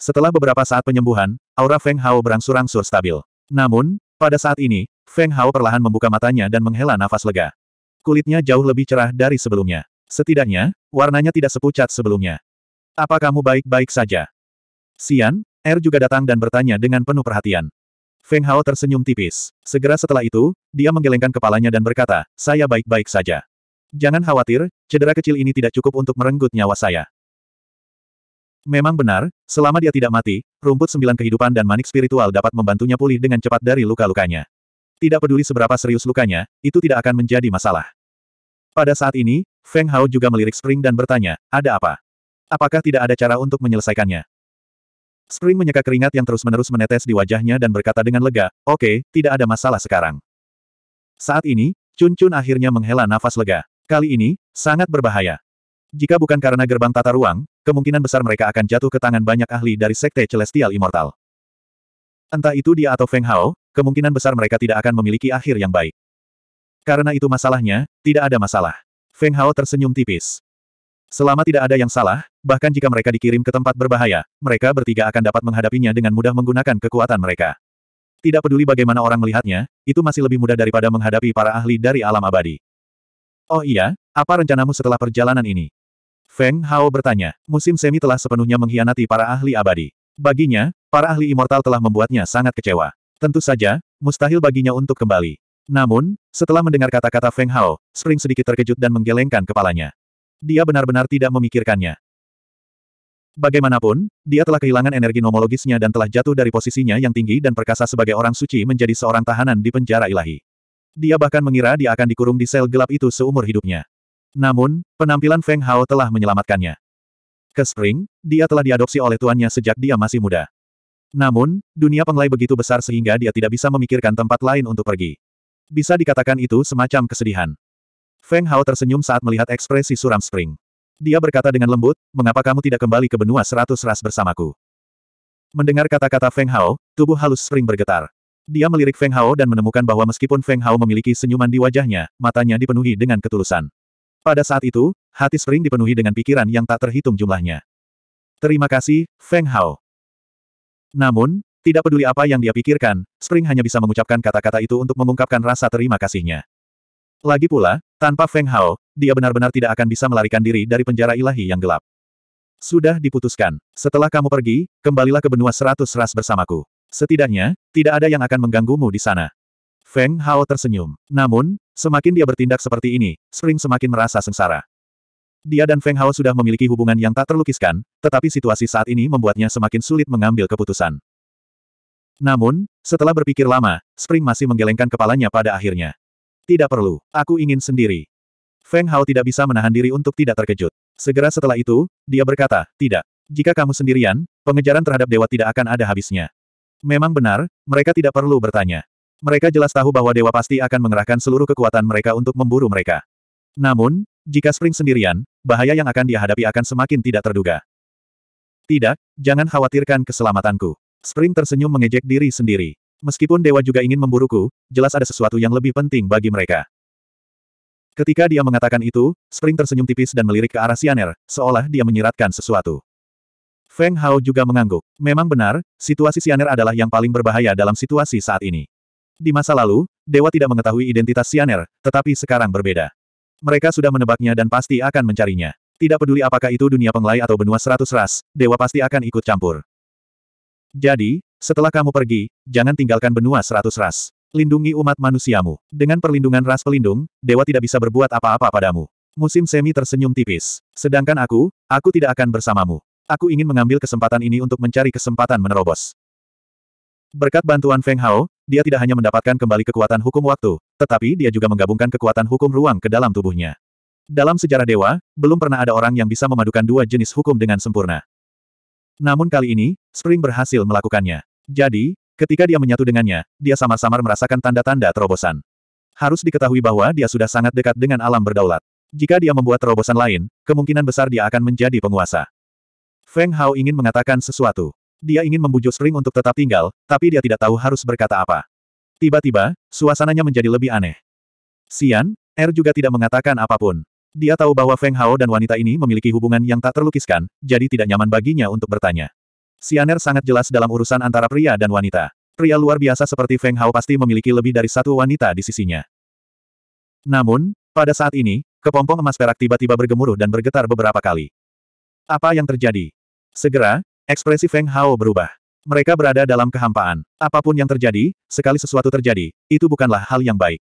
Setelah beberapa saat penyembuhan, aura Feng Hao berangsur-angsur stabil. Namun, pada saat ini, Feng Hao perlahan membuka matanya dan menghela nafas lega. Kulitnya jauh lebih cerah dari sebelumnya. Setidaknya, warnanya tidak sepucat sebelumnya. Apa kamu baik-baik saja? Sian, Er juga datang dan bertanya dengan penuh perhatian. Feng Hao tersenyum tipis. Segera setelah itu, dia menggelengkan kepalanya dan berkata, saya baik-baik saja. Jangan khawatir, cedera kecil ini tidak cukup untuk merenggut nyawa saya. Memang benar, selama dia tidak mati, rumput sembilan kehidupan dan manik spiritual dapat membantunya pulih dengan cepat dari luka-lukanya. Tidak peduli seberapa serius lukanya, itu tidak akan menjadi masalah. Pada saat ini, Feng Hao juga melirik Spring dan bertanya, ada apa? Apakah tidak ada cara untuk menyelesaikannya? Spring menyeka keringat yang terus-menerus menetes di wajahnya dan berkata dengan lega, oke, okay, tidak ada masalah sekarang. Saat ini, Chun Chun akhirnya menghela nafas lega. Kali ini, sangat berbahaya. Jika bukan karena gerbang tata ruang, kemungkinan besar mereka akan jatuh ke tangan banyak ahli dari Sekte Celestial Immortal. Entah itu dia atau Feng Hao, kemungkinan besar mereka tidak akan memiliki akhir yang baik. Karena itu masalahnya, tidak ada masalah. Feng Hao tersenyum tipis. Selama tidak ada yang salah, bahkan jika mereka dikirim ke tempat berbahaya, mereka bertiga akan dapat menghadapinya dengan mudah menggunakan kekuatan mereka. Tidak peduli bagaimana orang melihatnya, itu masih lebih mudah daripada menghadapi para ahli dari alam abadi. Oh iya, apa rencanamu setelah perjalanan ini? Feng Hao bertanya, musim semi telah sepenuhnya mengkhianati para ahli abadi. Baginya, para ahli immortal telah membuatnya sangat kecewa. Tentu saja, mustahil baginya untuk kembali. Namun, setelah mendengar kata-kata Feng Hao, Spring sedikit terkejut dan menggelengkan kepalanya. Dia benar-benar tidak memikirkannya. Bagaimanapun, dia telah kehilangan energi nomologisnya dan telah jatuh dari posisinya yang tinggi dan perkasa sebagai orang suci menjadi seorang tahanan di penjara ilahi. Dia bahkan mengira dia akan dikurung di sel gelap itu seumur hidupnya. Namun, penampilan Feng Hao telah menyelamatkannya. Ke Spring, dia telah diadopsi oleh tuannya sejak dia masih muda. Namun, dunia penglai begitu besar sehingga dia tidak bisa memikirkan tempat lain untuk pergi. Bisa dikatakan itu semacam kesedihan. Feng Hao tersenyum saat melihat ekspresi suram Spring. Dia berkata dengan lembut, mengapa kamu tidak kembali ke benua seratus ras bersamaku? Mendengar kata-kata Feng Hao, tubuh halus Spring bergetar. Dia melirik Feng Hao dan menemukan bahwa meskipun Feng Hao memiliki senyuman di wajahnya, matanya dipenuhi dengan ketulusan. Pada saat itu, hati Spring dipenuhi dengan pikiran yang tak terhitung jumlahnya. Terima kasih, Feng Hao. Namun, tidak peduli apa yang dia pikirkan, Spring hanya bisa mengucapkan kata-kata itu untuk mengungkapkan rasa terima kasihnya. Lagi pula, tanpa Feng Hao, dia benar-benar tidak akan bisa melarikan diri dari penjara ilahi yang gelap. Sudah diputuskan. Setelah kamu pergi, kembalilah ke benua seratus ras bersamaku. Setidaknya, tidak ada yang akan mengganggumu di sana. Feng Hao tersenyum. Namun, semakin dia bertindak seperti ini, Spring semakin merasa sengsara. Dia dan Feng Hao sudah memiliki hubungan yang tak terlukiskan, tetapi situasi saat ini membuatnya semakin sulit mengambil keputusan. Namun, setelah berpikir lama, Spring masih menggelengkan kepalanya pada akhirnya. Tidak perlu, aku ingin sendiri. Feng Hao tidak bisa menahan diri untuk tidak terkejut. Segera setelah itu, dia berkata, tidak. Jika kamu sendirian, pengejaran terhadap dewa tidak akan ada habisnya. Memang benar, mereka tidak perlu bertanya. Mereka jelas tahu bahwa dewa pasti akan mengerahkan seluruh kekuatan mereka untuk memburu mereka. Namun, jika Spring sendirian, bahaya yang akan dia hadapi akan semakin tidak terduga. Tidak, jangan khawatirkan keselamatanku. Spring tersenyum mengejek diri sendiri. Meskipun dewa juga ingin memburuku, jelas ada sesuatu yang lebih penting bagi mereka. Ketika dia mengatakan itu, Spring tersenyum tipis dan melirik ke arah Sianer, seolah dia menyiratkan sesuatu. Feng Hao juga mengangguk. Memang benar, situasi Sianer adalah yang paling berbahaya dalam situasi saat ini. Di masa lalu, Dewa tidak mengetahui identitas Sianer, tetapi sekarang berbeda. Mereka sudah menebaknya dan pasti akan mencarinya. Tidak peduli apakah itu dunia penglai atau benua seratus ras, Dewa pasti akan ikut campur. Jadi, setelah kamu pergi, jangan tinggalkan benua seratus ras. Lindungi umat manusiamu. Dengan perlindungan ras pelindung, Dewa tidak bisa berbuat apa-apa padamu. Musim semi tersenyum tipis. Sedangkan aku, aku tidak akan bersamamu. Aku ingin mengambil kesempatan ini untuk mencari kesempatan menerobos. Berkat bantuan Feng Hao, dia tidak hanya mendapatkan kembali kekuatan hukum waktu, tetapi dia juga menggabungkan kekuatan hukum ruang ke dalam tubuhnya. Dalam sejarah dewa, belum pernah ada orang yang bisa memadukan dua jenis hukum dengan sempurna. Namun kali ini, Spring berhasil melakukannya. Jadi, ketika dia menyatu dengannya, dia samar-samar merasakan tanda-tanda terobosan. Harus diketahui bahwa dia sudah sangat dekat dengan alam berdaulat. Jika dia membuat terobosan lain, kemungkinan besar dia akan menjadi penguasa. Feng Hao ingin mengatakan sesuatu. Dia ingin membujuk Spring untuk tetap tinggal, tapi dia tidak tahu harus berkata apa. Tiba-tiba, suasananya menjadi lebih aneh. Sian, Er juga tidak mengatakan apa pun. Dia tahu bahwa Feng Hao dan wanita ini memiliki hubungan yang tak terlukiskan, jadi tidak nyaman baginya untuk bertanya. Xianer sangat jelas dalam urusan antara pria dan wanita. Pria luar biasa seperti Feng Hao pasti memiliki lebih dari satu wanita di sisinya. Namun, pada saat ini, kepompong emas perak tiba-tiba bergemuruh dan bergetar beberapa kali. Apa yang terjadi? Segera, ekspresi Feng Hao berubah. Mereka berada dalam kehampaan. Apa pun yang terjadi, sekali sesuatu terjadi, itu bukanlah hal yang baik.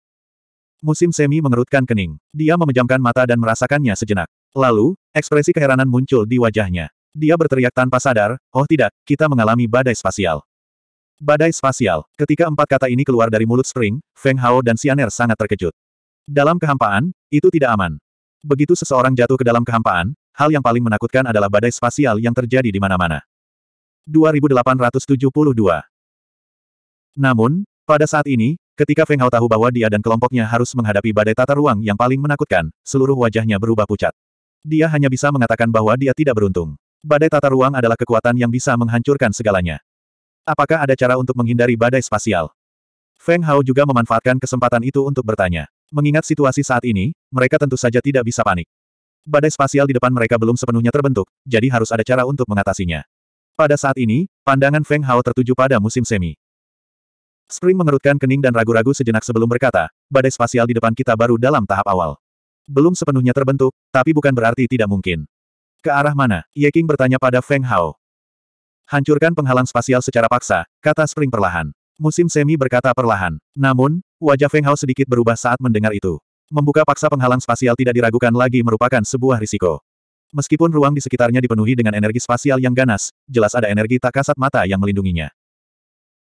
Musim semi mengerutkan kening. Dia memejamkan mata dan merasakannya sejenak. Lalu, ekspresi keheranan muncul di wajahnya. Dia berteriak tanpa sadar, oh tidak, kita mengalami badai spasial. Badai spasial. Ketika empat kata ini keluar dari mulut Spring, Feng Hao dan Xianer sangat terkejut. Dalam kehampaan, itu tidak aman. Begitu seseorang jatuh ke dalam kehampaan, hal yang paling menakutkan adalah badai spasial yang terjadi di mana-mana. 2872. Namun, pada saat ini, ketika Feng Hao tahu bahwa dia dan kelompoknya harus menghadapi badai tata ruang yang paling menakutkan, seluruh wajahnya berubah pucat. Dia hanya bisa mengatakan bahwa dia tidak beruntung. Badai tata ruang adalah kekuatan yang bisa menghancurkan segalanya. Apakah ada cara untuk menghindari badai spasial? Feng Hao juga memanfaatkan kesempatan itu untuk bertanya. Mengingat situasi saat ini, mereka tentu saja tidak bisa panik. Badai spasial di depan mereka belum sepenuhnya terbentuk, jadi harus ada cara untuk mengatasinya. Pada saat ini, pandangan Feng Hao tertuju pada musim semi. Spring mengerutkan kening dan ragu-ragu sejenak sebelum berkata, badai spasial di depan kita baru dalam tahap awal. Belum sepenuhnya terbentuk, tapi bukan berarti tidak mungkin. Ke arah mana? Ye King bertanya pada Feng Hao. Hancurkan penghalang spasial secara paksa, kata Spring perlahan. Musim semi berkata perlahan. Namun, wajah Feng Hao sedikit berubah saat mendengar itu. Membuka paksa penghalang spasial tidak diragukan lagi merupakan sebuah risiko. Meskipun ruang di sekitarnya dipenuhi dengan energi spasial yang ganas, jelas ada energi tak kasat mata yang melindunginya.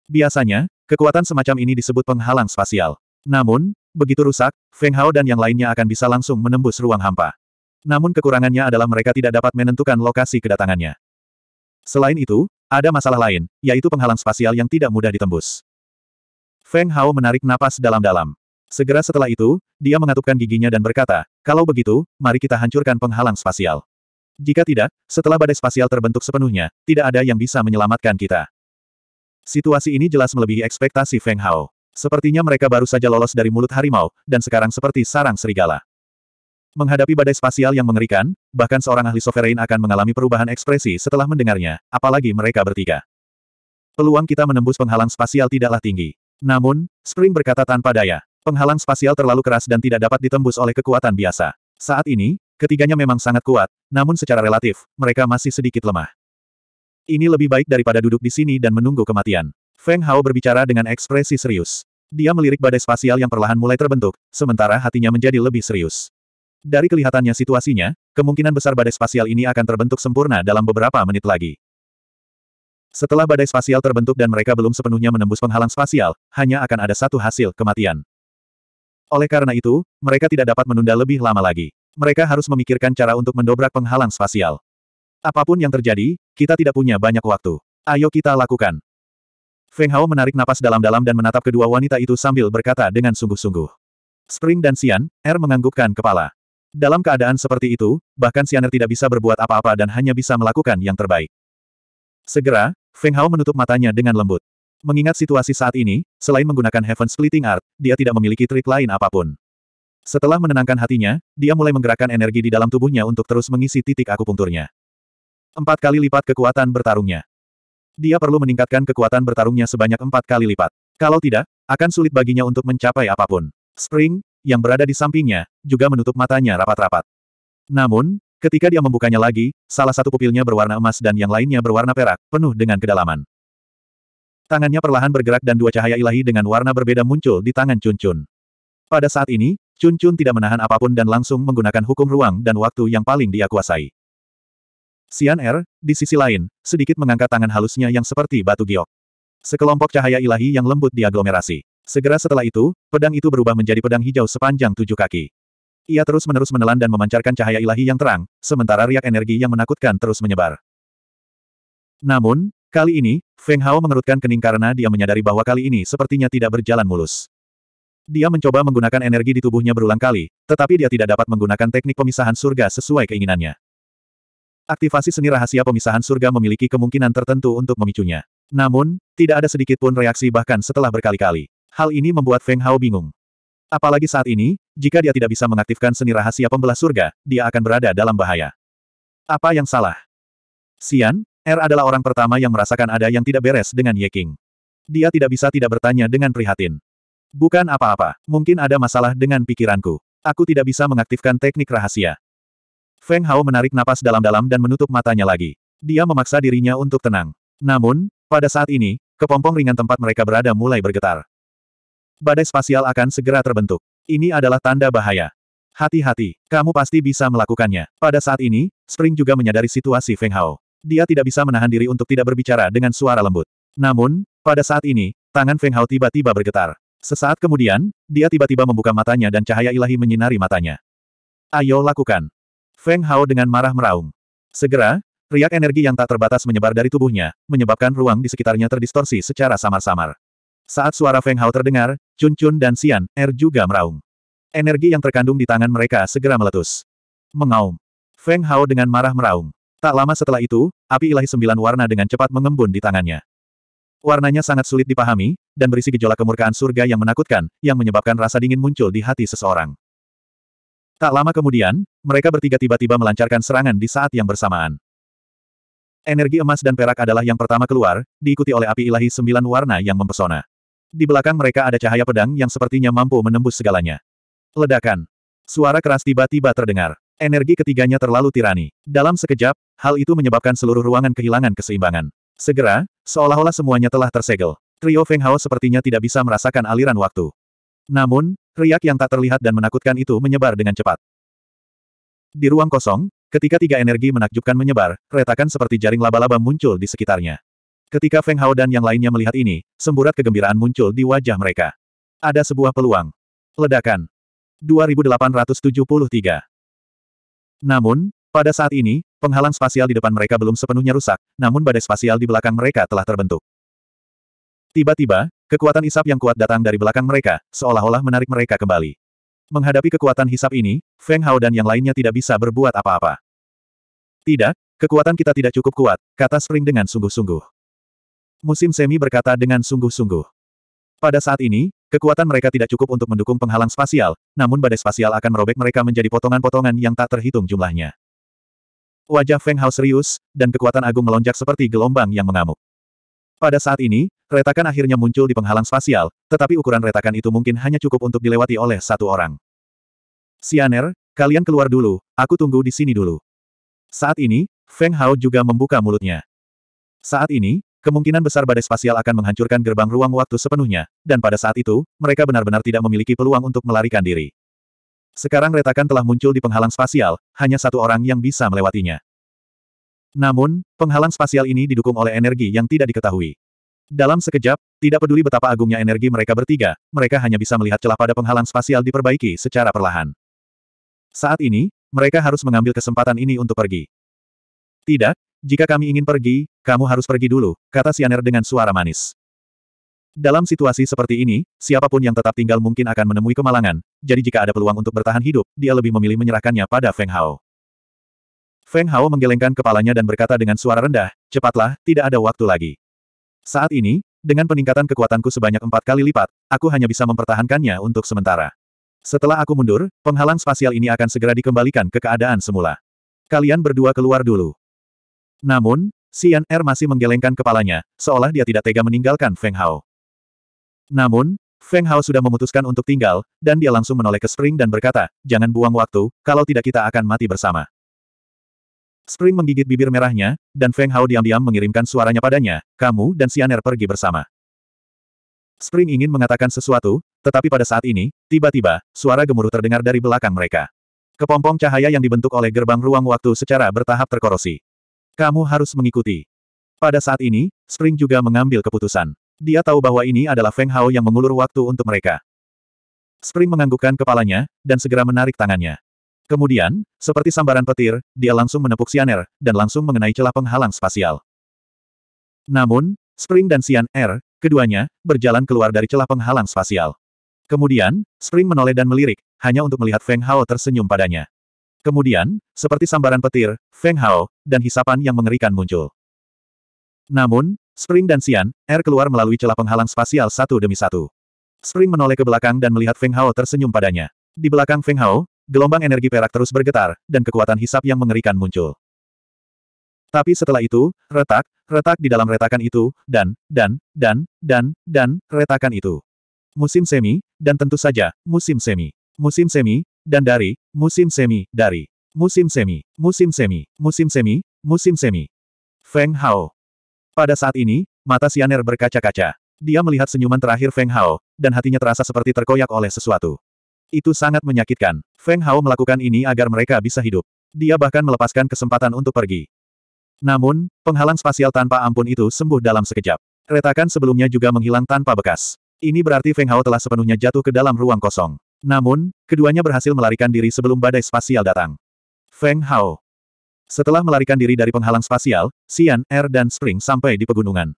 Biasanya, kekuatan semacam ini disebut penghalang spasial. Namun, begitu rusak, Feng Hao dan yang lainnya akan bisa langsung menembus ruang hampa. Namun kekurangannya adalah mereka tidak dapat menentukan lokasi kedatangannya. Selain itu, ada masalah lain, yaitu penghalang spasial yang tidak mudah ditembus. Feng Hao menarik napas dalam-dalam. Segera setelah itu, dia mengatupkan giginya dan berkata, kalau begitu, mari kita hancurkan penghalang spasial. Jika tidak, setelah badai spasial terbentuk sepenuhnya, tidak ada yang bisa menyelamatkan kita. Situasi ini jelas melebihi ekspektasi Feng Hao. Sepertinya mereka baru saja lolos dari mulut harimau, dan sekarang seperti sarang serigala. Menghadapi badai spasial yang mengerikan, bahkan seorang ahli sovereign akan mengalami perubahan ekspresi setelah mendengarnya, apalagi mereka bertiga. Peluang kita menembus penghalang spasial tidaklah tinggi. Namun, Spring berkata tanpa daya, penghalang spasial terlalu keras dan tidak dapat ditembus oleh kekuatan biasa. Saat ini, Ketiganya memang sangat kuat, namun secara relatif, mereka masih sedikit lemah. Ini lebih baik daripada duduk di sini dan menunggu kematian. Feng Hao berbicara dengan ekspresi serius. Dia melirik badai spasial yang perlahan mulai terbentuk, sementara hatinya menjadi lebih serius. Dari kelihatannya situasinya, kemungkinan besar badai spasial ini akan terbentuk sempurna dalam beberapa menit lagi. Setelah badai spasial terbentuk dan mereka belum sepenuhnya menembus penghalang spasial, hanya akan ada satu hasil, kematian. Oleh karena itu, mereka tidak dapat menunda lebih lama lagi. Mereka harus memikirkan cara untuk mendobrak penghalang spasial. Apa pun yang terjadi, kita tidak punya banyak waktu. Ayo kita lakukan. Feng Hao menarik napas dalam-dalam dan menatap kedua wanita itu sambil berkata dengan sungguh-sungguh. Spring dan Xian, Er menganggukkan kepala. Dalam keadaan seperti itu, bahkan Xianer tidak bisa berbuat apa-apa dan hanya bisa melakukan yang terbaik. Segera, Feng Hao menutup matanya dengan lembut. Mengingat situasi saat ini, selain menggunakan Heaven Splitting Art, dia tidak memiliki trik lain apa pun. Setelah menenangkan hatinya, dia mulai menggerakkan energi di dalam tubuhnya untuk terus mengisi titik akupunkturnya. Empat kali lipat kekuatan bertarungnya. Dia perlu meningkatkan kekuatan bertarungnya sebanyak empat kali lipat. Kalau tidak, akan sulit baginya untuk mencapai apa pun. Spring, yang berada di sampingnya, juga menutup matanya rapat-rapat. Namun, ketika dia membukanya lagi, salah satu pupilnya berwarna emas dan yang lainnya berwarna perak, penuh dengan kedalaman. Tangannya perlahan bergerak dan dua cahaya ilahi dengan warna berbeda muncul di tangan Chun Chun. Pada saat ini, Chun Chun tidak menahan apa pun dan langsung menggunakan hukum ruang dan waktu yang paling dia kuasai. Xian Er, di sisi lain, sedikit mengangkat tangan halusnya yang seperti batu giok. Sekelompok cahaya ilahi yang lembut diaglomerasi. Segera setelah itu, pedang itu berubah menjadi pedang hijau sepanjang tujuh kaki. Ia terus-menerus menelan dan memancarkan cahaya ilahi yang terang, sementara riak energi yang menakutkan terus menyebar. Namun, kali ini, Feng Hao mengerutkan kening karena dia menyadari bahwa kali ini sepertinya tidak berjalan mulus. Dia mencoba menggunakan energi di tubuhnya berulang kali, tetapi dia tidak dapat menggunakan teknik pemisahan surga sesuai keinginannya. Aktivasi seni rahasia pemisahan surga memiliki kemungkinan tertentu untuk memicunya. Namun, tidak ada sedikit pun reaksi bahkan setelah berkali-kali. Hal ini membuat Feng Hao bingung. Apalagi saat ini, jika dia tidak bisa mengaktifkan seni rahasia pembelah surga, dia akan berada dalam bahaya. Apa yang salah? Xian, R adalah orang pertama yang merasakan ada yang tidak beres dengan Ye King. Dia tidak bisa tidak bertanya dengan prihatin. Bukan apa-apa, mungkin ada masalah dengan pikiranku. Aku tidak bisa mengaktifkan teknik rahasia. Feng Hao menarik napas dalam-dalam dan menutup matanya lagi. Dia memaksa dirinya untuk tenang. Namun, pada saat ini, kepompong ringan tempat mereka berada mulai bergetar. Badai spasial akan segera terbentuk. Ini adalah tanda bahaya. Hati-hati, kamu pasti bisa melakukannya. Pada saat ini, Spring juga menyadari situasi Feng Hao. Dia tidak bisa menahan diri untuk tidak berbicara dengan suara lembut. Namun, pada saat ini, tangan Feng Hao tiba-tiba bergetar. Sesaat kemudian, dia tiba-tiba membuka matanya dan cahaya ilahi menyinari matanya. Ayo lakukan. Feng Hao dengan marah meraung. Segera, riak energi yang tak terbatas menyebar dari tubuhnya, menyebabkan ruang di sekitarnya terdistorsi secara samar-samar. Saat suara Feng Hao terdengar, Chun Chun dan Xian, Er juga meraung. Energi yang terkandung di tangan mereka segera meletus. Mengaum. Feng Hao dengan marah meraung. Tak lama setelah itu, api ilahi sembilan warna dengan cepat mengembun di tangannya. Warnanya sangat sulit dipahami, dan berisi gejolak kemurkaan surga yang menakutkan, yang menyebabkan rasa dingin muncul di hati seseorang. Tak lama kemudian, mereka bertiga tiba-tiba melancarkan serangan di saat yang bersamaan. Energi emas dan perak adalah yang pertama keluar, diikuti oleh api ilahi sembilan warna yang mempesona. Di belakang mereka ada cahaya pedang yang sepertinya mampu menembus segalanya. Ledakan. Suara keras tiba-tiba terdengar. Energi ketiganya terlalu tirani. Dalam sekejap, hal itu menyebabkan seluruh ruangan kehilangan keseimbangan. Segera, seolah-olah semuanya telah tersegel. Trio Feng Hao sepertinya tidak bisa merasakan aliran waktu. Namun, riak yang tak terlihat dan menakutkan itu menyebar dengan cepat. Di ruang kosong, ketika tiga energi menakjubkan menyebar, retakan seperti jaring laba-laba muncul di sekitarnya. Ketika Feng Hao dan yang lainnya melihat ini, semburat kegembiraan muncul di wajah mereka. Ada sebuah peluang. Ledakan. 2873 namun, pada saat ini, penghalang spasial di depan mereka belum sepenuhnya rusak, namun badai spasial di belakang mereka telah terbentuk. Tiba-tiba, kekuatan isap yang kuat datang dari belakang mereka, seolah-olah menarik mereka kembali. Menghadapi kekuatan hisap ini, Feng Hao dan yang lainnya tidak bisa berbuat apa-apa. Tidak, kekuatan kita tidak cukup kuat, kata Spring dengan sungguh-sungguh. Musim semi berkata dengan sungguh-sungguh. Pada saat ini, Kekuatan mereka tidak cukup untuk mendukung penghalang spasial, namun badai spasial akan merobek mereka menjadi potongan-potongan yang tak terhitung jumlahnya. Wajah Feng Hao serius, dan kekuatan agung melonjak seperti gelombang yang mengamuk. Pada saat ini, retakan akhirnya muncul di penghalang spasial, tetapi ukuran retakan itu mungkin hanya cukup untuk dilewati oleh satu orang. Sianer, kalian keluar dulu, aku tunggu di sini dulu. Saat ini, Feng Hao juga membuka mulutnya. Saat ini, Kemungkinan besar badai spasial akan menghancurkan gerbang ruang waktu sepenuhnya, dan pada saat itu, mereka benar-benar tidak memiliki peluang untuk melarikan diri. Sekarang retakan telah muncul di penghalang spasial, hanya satu orang yang bisa melewatinya. Namun, penghalang spasial ini didukung oleh energi yang tidak diketahui. Dalam sekejap, tidak peduli betapa agungnya energi mereka bertiga, mereka hanya bisa melihat celah pada penghalang spasial diperbaiki secara perlahan. Saat ini, mereka harus mengambil kesempatan ini untuk pergi. Tidak, jika kami ingin pergi, kamu harus pergi dulu, kata Sianer dengan suara manis. Dalam situasi seperti ini, siapa pun yang tetap tinggal mungkin akan menemui kemalangan, jadi jika ada peluang untuk bertahan hidup, dia lebih memilih menyerahkannya pada Feng Hao. Feng Hao menggelengkan kepalanya dan berkata dengan suara rendah, cepatlah, tidak ada waktu lagi. Saat ini, dengan peningkatan kekuatanku sebanyak empat kali lipat, aku hanya bisa mempertahankannya untuk sementara. Setelah aku mundur, penghalang spasial ini akan segera dikembalikan ke keadaan semula. Kalian berdua keluar dulu. Namun, Xian Er masih menggelengkan kepalanya, seolah dia tidak tega meninggalkan Feng Hao. Namun, Feng Hao sudah memutuskan untuk tinggal, dan dia langsung menoleh ke Spring dan berkata, jangan buang waktu, kalau tidak kita akan mati bersama. Spring menggigit bibir merahnya, dan Feng Hao diam-diam mengirimkan suaranya padanya, kamu dan Xian Er pergi bersama. Spring ingin mengatakan sesuatu, tetapi pada saat ini, tiba-tiba, suara gemuruh terdengar dari belakang mereka. Kepompong cahaya yang dibentuk oleh gerbang ruang waktu secara bertahap terkorosi. Kamu harus mengikuti. Pada saat ini, Spring juga mengambil keputusan. Dia tahu bahwa ini adalah Feng Hao yang mengulur waktu untuk mereka. Spring menganggukkan kepalanya, dan segera menarik tangannya. Kemudian, seperti sambaran petir, dia langsung menepuk Sianer, dan langsung mengenai celah penghalang spasial. Namun, Spring dan Sian Er, keduanya, berjalan keluar dari celah penghalang spasial. Kemudian, Spring menoleh dan melirik, hanya untuk melihat Feng Hao tersenyum padanya. Kemudian, seperti sambaran petir, Feng Hao, dan hisapan yang mengerikan muncul. Namun, Spring dan Xian, Er keluar melalui celah penghalang spasial satu demi satu. Spring menoleh ke belakang dan melihat Feng Hao tersenyum padanya. Di belakang Feng Hao, gelombang energi perak terus bergetar, dan kekuatan hisap yang mengerikan muncul. Tapi setelah itu, retak, retak di dalam retakan itu, dan, dan, dan, dan, dan, retakan itu. Musim semi, dan tentu saja, musim semi. Musim semi, dan dari, musim semi, dari. Musim semi, musim semi, musim semi, musim semi. Feng Hao. Pada saat ini, mata Sianer berkaca-kaca. Dia melihat senyuman terakhir Feng Hao, dan hatinya terasa seperti terkoyak oleh sesuatu. Itu sangat menyakitkan. Feng Hao melakukan ini agar mereka bisa hidup. Dia bahkan melepaskan kesempatan untuk pergi. Namun, penghalang spasial tanpa ampun itu sembuh dalam sekejap. Retakan sebelumnya juga menghilang tanpa bekas. Ini berarti Feng Hao telah sepenuhnya jatuh ke dalam ruang kosong. Namun, keduanya berhasil melarikan diri sebelum badai spasial datang. Feng Hao. Setelah melarikan diri dari penghalang spasial, Xian, Air dan Spring sampai di pegunungan.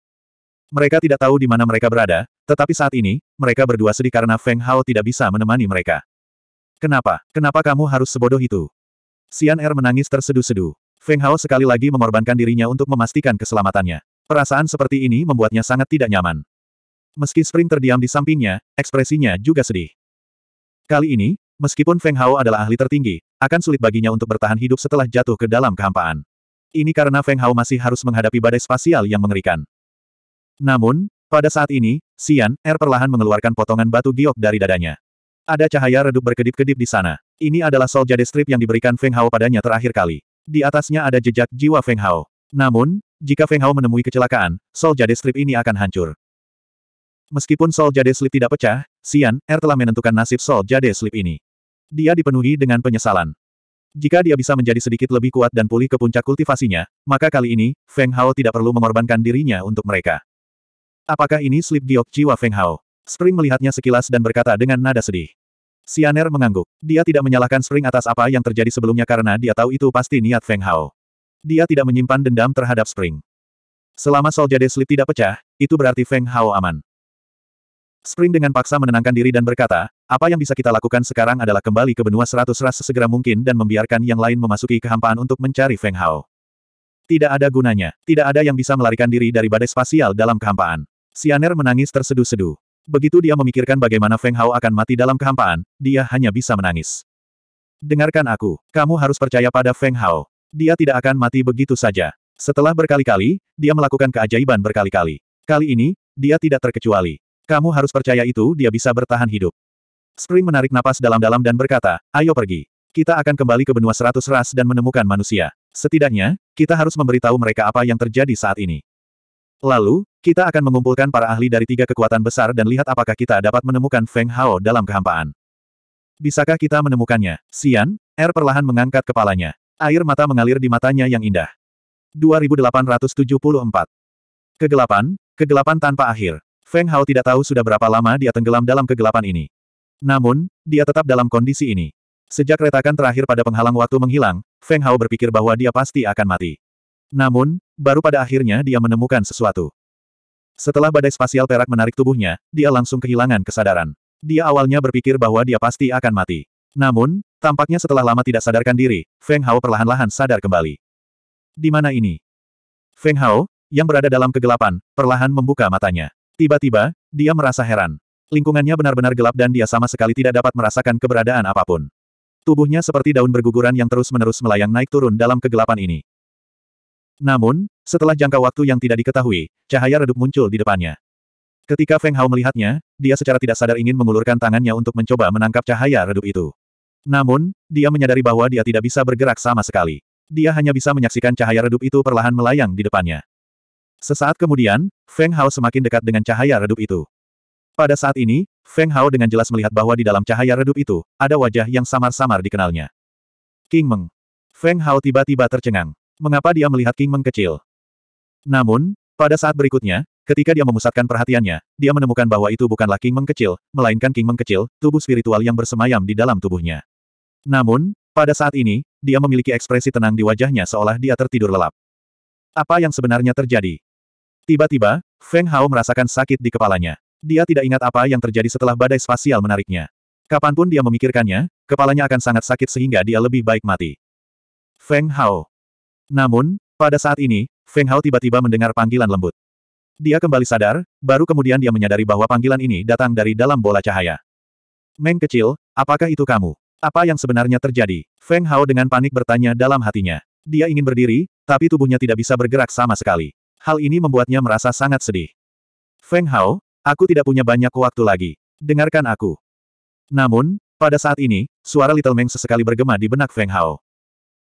Mereka tidak tahu di mana mereka berada, tetapi saat ini, mereka berdua sedih karena Feng Hao tidak bisa menemani mereka. Kenapa? Kenapa kamu harus sebodoh itu? Xian Er menangis terseduh-seduh. Feng Hao sekali lagi mengorbankan dirinya untuk memastikan keselamatannya. Perasaan seperti ini membuatnya sangat tidak nyaman. Meski Spring terdiam di sampingnya, ekspresinya juga sedih. Kali ini, meskipun Feng Hao adalah ahli tertinggi, akan sulit baginya untuk bertahan hidup setelah jatuh ke dalam kehampaan. Ini karena Feng Hao masih harus menghadapi badai spasial yang mengerikan. Namun, pada saat ini, Xian, Er perlahan mengeluarkan potongan batu giok dari dadanya. Ada cahaya redup berkedip-kedip di sana. Ini adalah Soul Jade Strip yang diberikan Feng Hao padanya terakhir kali. Di atasnya ada jejak jiwa Feng Hao. Namun, jika Feng Hao menemui kecelakaan, Soul Jade Strip ini akan hancur. Meskipun Soul Jade Slip tidak pecah, Xian, Er telah menentukan nasib Soul Jade Slip ini. Dia dipenuhi dengan penyesalan. Jika dia bisa menjadi sedikit lebih kuat dan pulih ke puncak kultivasinya, maka kali ini, Feng Hao tidak perlu mengorbankan dirinya untuk mereka. Apakah ini slip giok jiwa Feng Hao? Spring melihatnya sekilas dan berkata dengan nada sedih. Sianer mengangguk. Dia tidak menyalahkan Spring atas apa yang terjadi sebelumnya karena dia tahu itu pasti niat Feng Hao. Dia tidak menyimpan dendam terhadap Spring. Selama Soul Jade Slip tidak pecah, itu berarti Feng Hao aman. Spring dengan paksa menenangkan diri dan berkata, apa yang bisa kita lakukan sekarang adalah kembali ke benua seratus ras sesegera mungkin dan membiarkan yang lain memasuki kehampaan untuk mencari Feng Hao. Tidak ada gunanya, tidak ada yang bisa melarikan diri dari badai spasial dalam kehampaan. Sianer menangis terseduh-seduh. Begitu dia memikirkan bagaimana Feng Hao akan mati dalam kehampaan, dia hanya bisa menangis. Dengarkan aku, kamu harus percaya pada Feng Hao. Dia tidak akan mati begitu saja. Setelah berkali-kali, dia melakukan keajaiban berkali-kali. Kali ini, dia tidak terkecuali. Kamu harus percaya itu dia bisa bertahan hidup. Spring menarik napas dalam-dalam dan berkata, ayo pergi. Kita akan kembali ke benua seratus ras dan menemukan manusia. Setidaknya, kita harus memberitahu mereka apa yang terjadi saat ini. Lalu, kita akan mengumpulkan para ahli dari tiga kekuatan besar dan lihat apakah kita dapat menemukan Feng Hao dalam kehampaan. Bisakah kita menemukannya? Xian, Er perlahan mengangkat kepalanya. Air mata mengalir di matanya yang indah. 2874. Kegelapan, kegelapan tanpa akhir. Feng Hao tidak tahu sudah berapa lama dia tenggelam dalam kegelapan ini. Namun, dia tetap dalam kondisi ini. Sejak retakan terakhir pada penghalang waktu menghilang, Feng Hao berpikir bahwa dia pasti akan mati. Namun, baru pada akhirnya dia menemukan sesuatu. Setelah badai spasial perak menarik tubuhnya, dia langsung kehilangan kesadaran. Dia awalnya berpikir bahwa dia pasti akan mati. Namun, tampaknya setelah lama tidak sadarkan diri, Feng Hao perlahan-lahan sadar kembali. Di mana ini? Feng Hao, yang berada dalam kegelapan, perlahan membuka matanya. Tiba-tiba, dia merasa heran. Lingkungannya benar-benar gelap dan dia sama sekali tidak dapat merasakan keberadaan apa pun. Tubuhnya seperti daun berguguran yang terus-menerus melayang naik turun dalam kegelapan ini. Namun, setelah jangka waktu yang tidak diketahui, cahaya redup muncul di depannya. Ketika Feng Hao melihatnya, dia secara tidak sadar ingin mengulurkan tangannya untuk mencoba menangkap cahaya redup itu. Namun, dia menyadari bahwa dia tidak bisa bergerak sama sekali. Dia hanya bisa menyaksikan cahaya redup itu perlahan melayang di depannya. Sesaat kemudian, Feng Hao semakin dekat dengan cahaya redup itu. Pada saat ini, Feng Hao dengan jelas melihat bahwa di dalam cahaya redup itu, ada wajah yang samar-samar dikenalnya. King Meng. Feng Hao tiba-tiba tercengang. Mengapa dia melihat King Meng kecil? Namun, pada saat berikutnya, ketika dia memusatkan perhatiannya, dia menemukan bahwa itu bukanlah King Meng kecil, melainkan King Meng kecil, tubuh spiritual yang bersemayam di dalam tubuhnya. Namun, pada saat ini, dia memiliki ekspresi tenang di wajahnya seolah dia tertidur lelap. Apa yang sebenarnya terjadi? Tiba-tiba, Feng Hao merasakan sakit di kepalanya. Dia tidak ingat apa yang terjadi setelah badai spasial menariknya. Kapan pun dia memikirkannya, kepalanya akan sangat sakit sehingga dia lebih baik mati. Feng Hao. Namun, pada saat ini, Feng Hao tiba-tiba mendengar panggilan lembut. Dia kembali sadar, baru kemudian dia menyadari bahwa panggilan ini datang dari dalam bola cahaya. Meng kecil, apakah itu kamu? Apa yang sebenarnya terjadi? Feng Hao dengan panik bertanya dalam hatinya. Dia ingin berdiri, tapi tubuhnya tidak bisa bergerak sama sekali. Hal ini membuatnya merasa sangat sedih. Feng Hao, aku tidak punya banyak waktu lagi. Dengarkan aku. Namun, pada saat ini, suara Little Meng sesekali bergema di benak Feng Hao.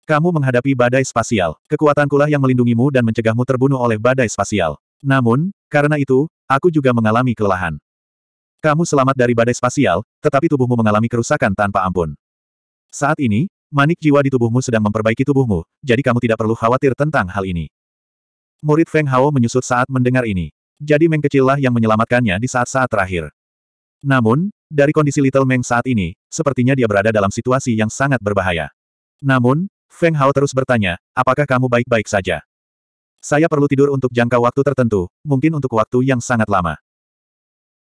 Kamu menghadapi badai spasial. Kekuatankulah yang melindungimu dan mencegahmu terbunuh oleh badai spasial. Namun, karena itu, aku juga mengalami kelelahan. Kamu selamat dari badai spasial, tetapi tubuhmu mengalami kerusakan tanpa ampun. Saat ini, manik jiwa di tubuhmu sedang memperbaiki tubuhmu, jadi kamu tidak perlu khawatir tentang hal ini. Murid Feng Hao menyusut saat mendengar ini. Jadi Meng kecillah yang menyelamatkannya di saat-saat terakhir. Namun, dari kondisi Little Meng saat ini, sepertinya dia berada dalam situasi yang sangat berbahaya. Namun, Feng Hao terus bertanya, apakah kamu baik-baik saja? Saya perlu tidur untuk jangka waktu tertentu, mungkin untuk waktu yang sangat lama.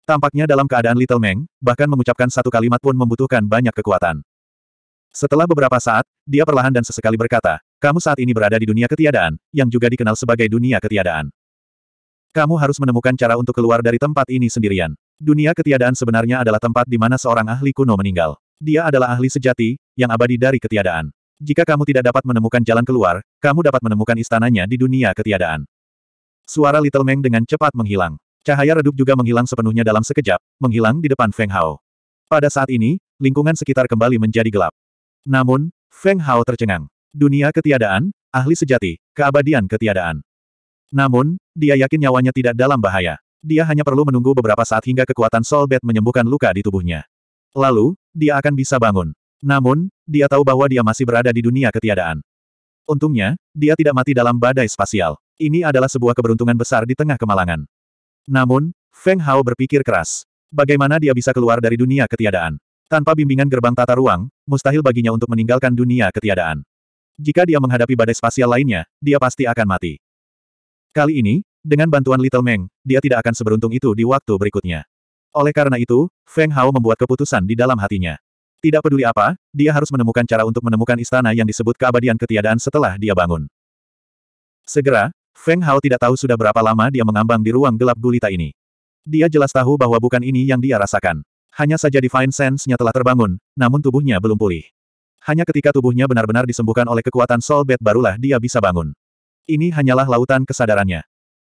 Tampaknya dalam keadaan Little Meng, bahkan mengucapkan satu kalimat pun membutuhkan banyak kekuatan. Setelah beberapa saat, dia perlahan dan sesekali berkata, kamu saat ini berada di dunia ketiadaan, yang juga dikenal sebagai dunia ketiadaan. Kamu harus menemukan cara untuk keluar dari tempat ini sendirian. Dunia ketiadaan sebenarnya adalah tempat di mana seorang ahli kuno meninggal. Dia adalah ahli sejati, yang abadi dari ketiadaan. Jika kamu tidak dapat menemukan jalan keluar, kamu dapat menemukan istananya di dunia ketiadaan. Suara Little Meng dengan cepat menghilang. Cahaya redup juga menghilang sepenuhnya dalam sekejap, menghilang di depan Feng Hao. Pada saat ini, lingkungan sekitar kembali menjadi gelap. Namun, Feng Hao tercengang. Dunia ketiadaan, ahli sejati, keabadian ketiadaan. Namun, dia yakin nyawanya tidak dalam bahaya. Dia hanya perlu menunggu beberapa saat hingga kekuatan Soul Bed menyembuhkan luka di tubuhnya. Lalu, dia akan bisa bangun. Namun, dia tahu bahwa dia masih berada di dunia ketiadaan. Untungnya, dia tidak mati dalam badai spasial. Ini adalah sebuah keberuntungan besar di tengah kemalangan. Namun, Feng Hao berpikir keras. Bagaimana dia bisa keluar dari dunia ketiadaan? Tanpa bimbingan gerbang tata ruang, mustahil baginya untuk meninggalkan dunia ketiadaan. Jika dia menghadapi badai spasial lainnya, dia pasti akan mati. Kali ini, dengan bantuan Little Meng, dia tidak akan seberuntung itu di waktu berikutnya. Oleh karena itu, Feng Hao membuat keputusan di dalam hatinya. Tidak peduli apa, dia harus menemukan cara untuk menemukan istana yang disebut keabadian ketiadaan setelah dia bangun. Segera, Feng Hao tidak tahu sudah berapa lama dia mengambang di ruang gelap gulita ini. Dia jelas tahu bahwa bukan ini yang dia rasakan. Hanya saja Divine Sense-nya telah terbangun, namun tubuhnya belum pulih. Hanya ketika tubuhnya benar-benar disembuhkan oleh kekuatan Soul Bed barulah dia bisa bangun. Ini hanyalah lautan kesadarannya.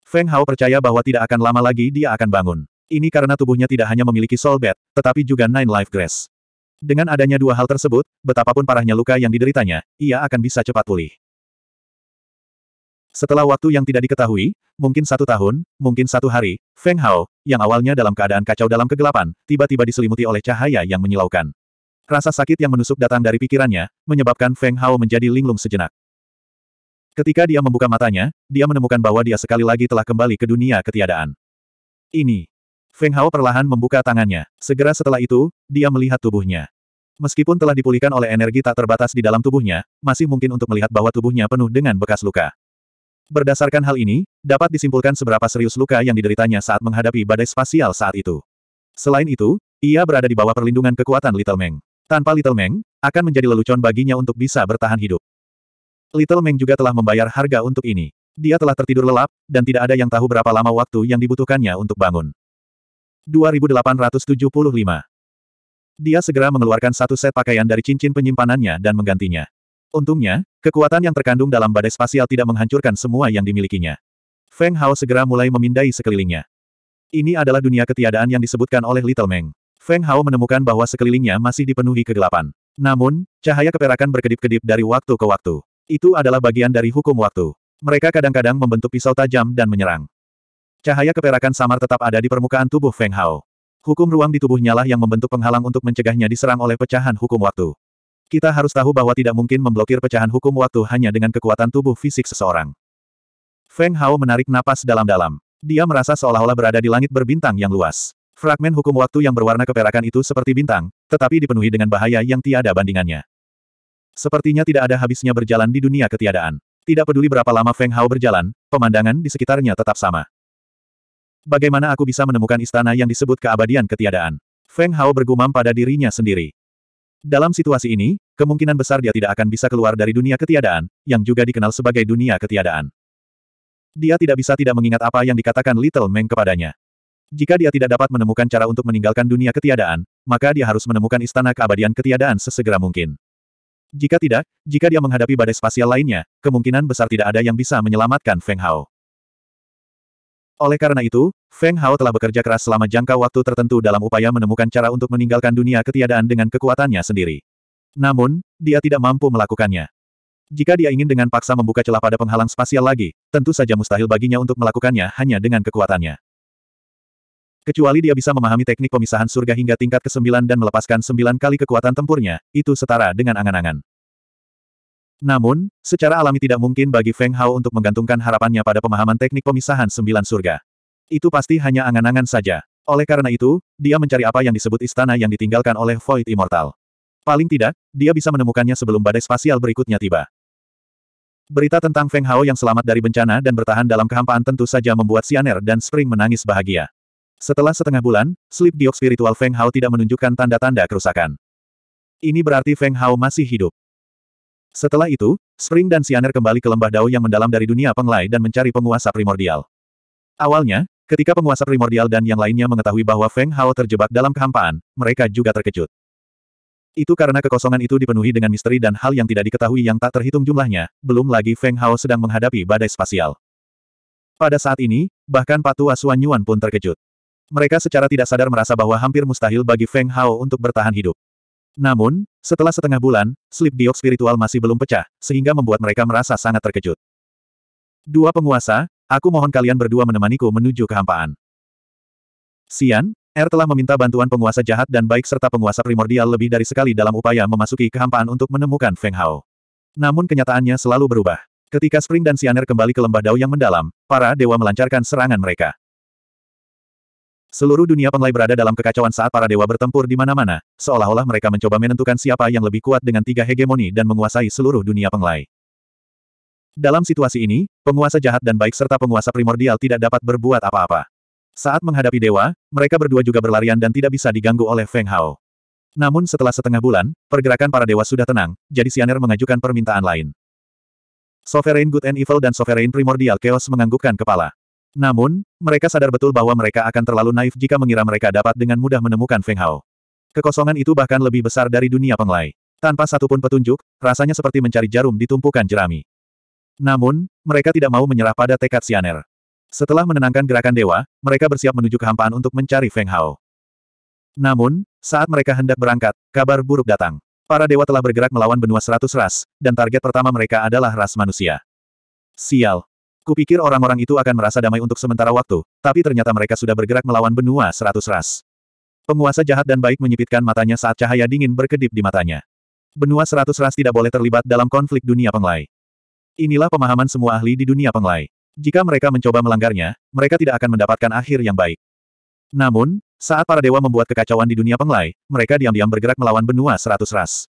Feng Hao percaya bahwa tidak akan lama lagi dia akan bangun. Ini karena tubuhnya tidak hanya memiliki soul bed, tetapi juga nine life grace. Dengan adanya dua hal tersebut, betapapun parahnya luka yang dideritanya, ia akan bisa cepat pulih. Setelah waktu yang tidak diketahui, mungkin satu tahun, mungkin satu hari, Feng Hao, yang awalnya dalam keadaan kacau dalam kegelapan, tiba-tiba diselimuti oleh cahaya yang menyilaukan. Rasa sakit yang menusuk datang dari pikirannya, menyebabkan Feng Hao menjadi linglung sejenak. Ketika dia membuka matanya, dia menemukan bahwa dia sekali lagi telah kembali ke dunia ketiadaan. Ini. Feng Hao perlahan membuka tangannya. Segera setelah itu, dia melihat tubuhnya. Meskipun telah dipulihkan oleh energi tak terbatas di dalam tubuhnya, masih mungkin untuk melihat bahwa tubuhnya penuh dengan bekas luka. Berdasarkan hal ini, dapat disimpulkan seberapa serius luka yang dideritanya saat menghadapi badai spasial saat itu. Selain itu, ia berada di bawah perlindungan kekuatan Little Meng. Tanpa Little Meng, akan menjadi lelucon baginya untuk bisa bertahan hidup. Little Meng juga telah membayar harga untuk ini. Dia telah tertidur lelap, dan tidak ada yang tahu berapa lama waktu yang dibutuhkannya untuk bangun. 2875 Dia segera mengeluarkan satu set pakaian dari cincin penyimpanannya dan menggantinya. Untungnya, kekuatan yang terkandung dalam badai spasial tidak menghancurkan semua yang dimilikinya. Feng Hao segera mulai memindai sekelilingnya. Ini adalah dunia ketiadaan yang disebutkan oleh Little Meng. Feng Hao menemukan bahwa sekelilingnya masih dipenuhi kegelapan. Namun, cahaya keperakan berkedip-kedip dari waktu ke waktu. Itu adalah bagian dari hukum waktu. Mereka kadang-kadang membentuk pisau tajam dan menyerang. Cahaya keperakan samar tetap ada di permukaan tubuh Feng Hao. Hukum ruang di tubuhnya lah yang membentuk penghalang untuk mencegahnya diserang oleh pecahan hukum waktu. Kita harus tahu bahwa tidak mungkin memblokir pecahan hukum waktu hanya dengan kekuatan tubuh fisik seseorang. Feng Hao menarik napas dalam-dalam. Dia merasa seolah-olah berada di langit berbintang yang luas. Fragmen hukum waktu yang berwarna keperakan itu seperti bintang, tetapi dipenuhi dengan bahaya yang tiada bandingannya. Sepertinya tidak ada habisnya berjalan di dunia ketiadaan. Tidak peduli berapa lama Feng Hao berjalan, pemandangan di sekitarnya tetap sama. Bagaimana aku bisa menemukan istana yang disebut keabadian ketiadaan? Feng Hao bergumam pada dirinya sendiri. Dalam situasi ini, kemungkinan besar dia tidak akan bisa keluar dari dunia ketiadaan, yang juga dikenal sebagai dunia ketiadaan. Dia tidak bisa tidak mengingat apa yang dikatakan Little Meng kepadanya. Jika dia tidak dapat menemukan cara untuk meninggalkan dunia ketiadaan, maka dia harus menemukan istana keabadian ketiadaan sesegera mungkin. Jika tidak, jika dia menghadapi badai spasial lainnya, kemungkinan besar tidak ada yang bisa menyelamatkan Feng Hao. Oleh karena itu, Feng Hao telah bekerja keras selama jangka waktu tertentu dalam upaya menemukan cara untuk meninggalkan dunia ketiadaan dengan kekuatannya sendiri. Namun, dia tidak mampu melakukannya. Jika dia ingin dengan paksa membuka celah pada penghalang spasial lagi, tentu saja mustahil baginya untuk melakukannya hanya dengan kekuatannya. Kecuali dia bisa memahami teknik pemisahan surga hingga tingkat ke-9 dan melepaskan sembilan kali kekuatan tempurnya, itu setara dengan angan-angan. Namun, secara alami tidak mungkin bagi Feng Hao untuk menggantungkan harapannya pada pemahaman teknik pemisahan sembilan surga. Itu pasti hanya angan-angan saja. Oleh karena itu, dia mencari apa yang disebut istana yang ditinggalkan oleh Void Immortal. Paling tidak, dia bisa menemukannya sebelum badai spasial berikutnya tiba. Berita tentang Feng Hao yang selamat dari bencana dan bertahan dalam kehampaan tentu saja membuat Sianer dan Spring menangis bahagia. Setelah setengah bulan, slip giok spiritual Feng Hao tidak menunjukkan tanda-tanda kerusakan. Ini berarti Feng Hao masih hidup. Setelah itu, Spring dan Sianer kembali ke lembah Dao yang mendalam dari dunia penglai dan mencari penguasa primordial. Awalnya, ketika penguasa primordial dan yang lainnya mengetahui bahwa Feng Hao terjebak dalam kehampaan, mereka juga terkejut. Itu karena kekosongan itu dipenuhi dengan misteri dan hal yang tidak diketahui yang tak terhitung jumlahnya, belum lagi Feng Hao sedang menghadapi badai spasial. Pada saat ini, bahkan Patua Suan Yuan pun terkejut. Mereka secara tidak sadar merasa bahwa hampir mustahil bagi Feng Hao untuk bertahan hidup. Namun, setelah setengah bulan, slip giok spiritual masih belum pecah, sehingga membuat mereka merasa sangat terkejut. Dua penguasa, aku mohon kalian berdua menemaniku menuju kehampaan. Sian, Er telah meminta bantuan penguasa jahat dan baik serta penguasa primordial lebih dari sekali dalam upaya memasuki kehampaan untuk menemukan Feng Hao. Namun kenyataannya selalu berubah. Ketika Spring dan Sianer kembali ke lembah Dao yang mendalam, para dewa melancarkan serangan mereka. Seluruh dunia penglai berada dalam kekacauan saat para dewa bertempur di mana-mana, seolah-olah mereka mencoba menentukan siapa yang lebih kuat dengan tiga hegemoni dan menguasai seluruh dunia penglai. Dalam situasi ini, penguasa jahat dan baik serta penguasa primordial tidak dapat berbuat apa-apa. Saat menghadapi dewa, mereka berdua juga berlarian dan tidak bisa diganggu oleh Feng Hao. Namun setelah setengah bulan, pergerakan para dewa sudah tenang, jadi Sianer mengajukan permintaan lain. Sovereign Good and Evil dan Sovereign Primordial Chaos menganggukkan kepala. Namun, mereka sadar betul bahwa mereka akan terlalu naif jika mengira mereka dapat dengan mudah menemukan Feng Hao. Kekosongan itu bahkan lebih besar dari dunia penglai. Tanpa satupun petunjuk, rasanya seperti mencari jarum di tumpukan jerami. Namun, mereka tidak mau menyerah pada tekad Sianer. Setelah menenangkan gerakan dewa, mereka bersiap menuju kehampaan untuk mencari Feng Hao. Namun, saat mereka hendak berangkat, kabar buruk datang. Para dewa telah bergerak melawan benua seratus ras, dan target pertama mereka adalah ras manusia. Sial, Kupikir orang-orang itu akan merasa damai untuk sementara waktu, tapi ternyata mereka sudah bergerak melawan benua seratus ras. Penguasa jahat dan baik menyipitkan matanya saat cahaya dingin berkedip di matanya. Benua seratus ras tidak boleh terlibat dalam konflik dunia penglai. Inilah pemahaman semua ahli di dunia penglai. Jika mereka mencoba melanggarnya, mereka tidak akan mendapatkan akhir yang baik. Namun, saat para dewa membuat kekacauan di dunia penglai, mereka diam-diam bergerak melawan benua seratus ras.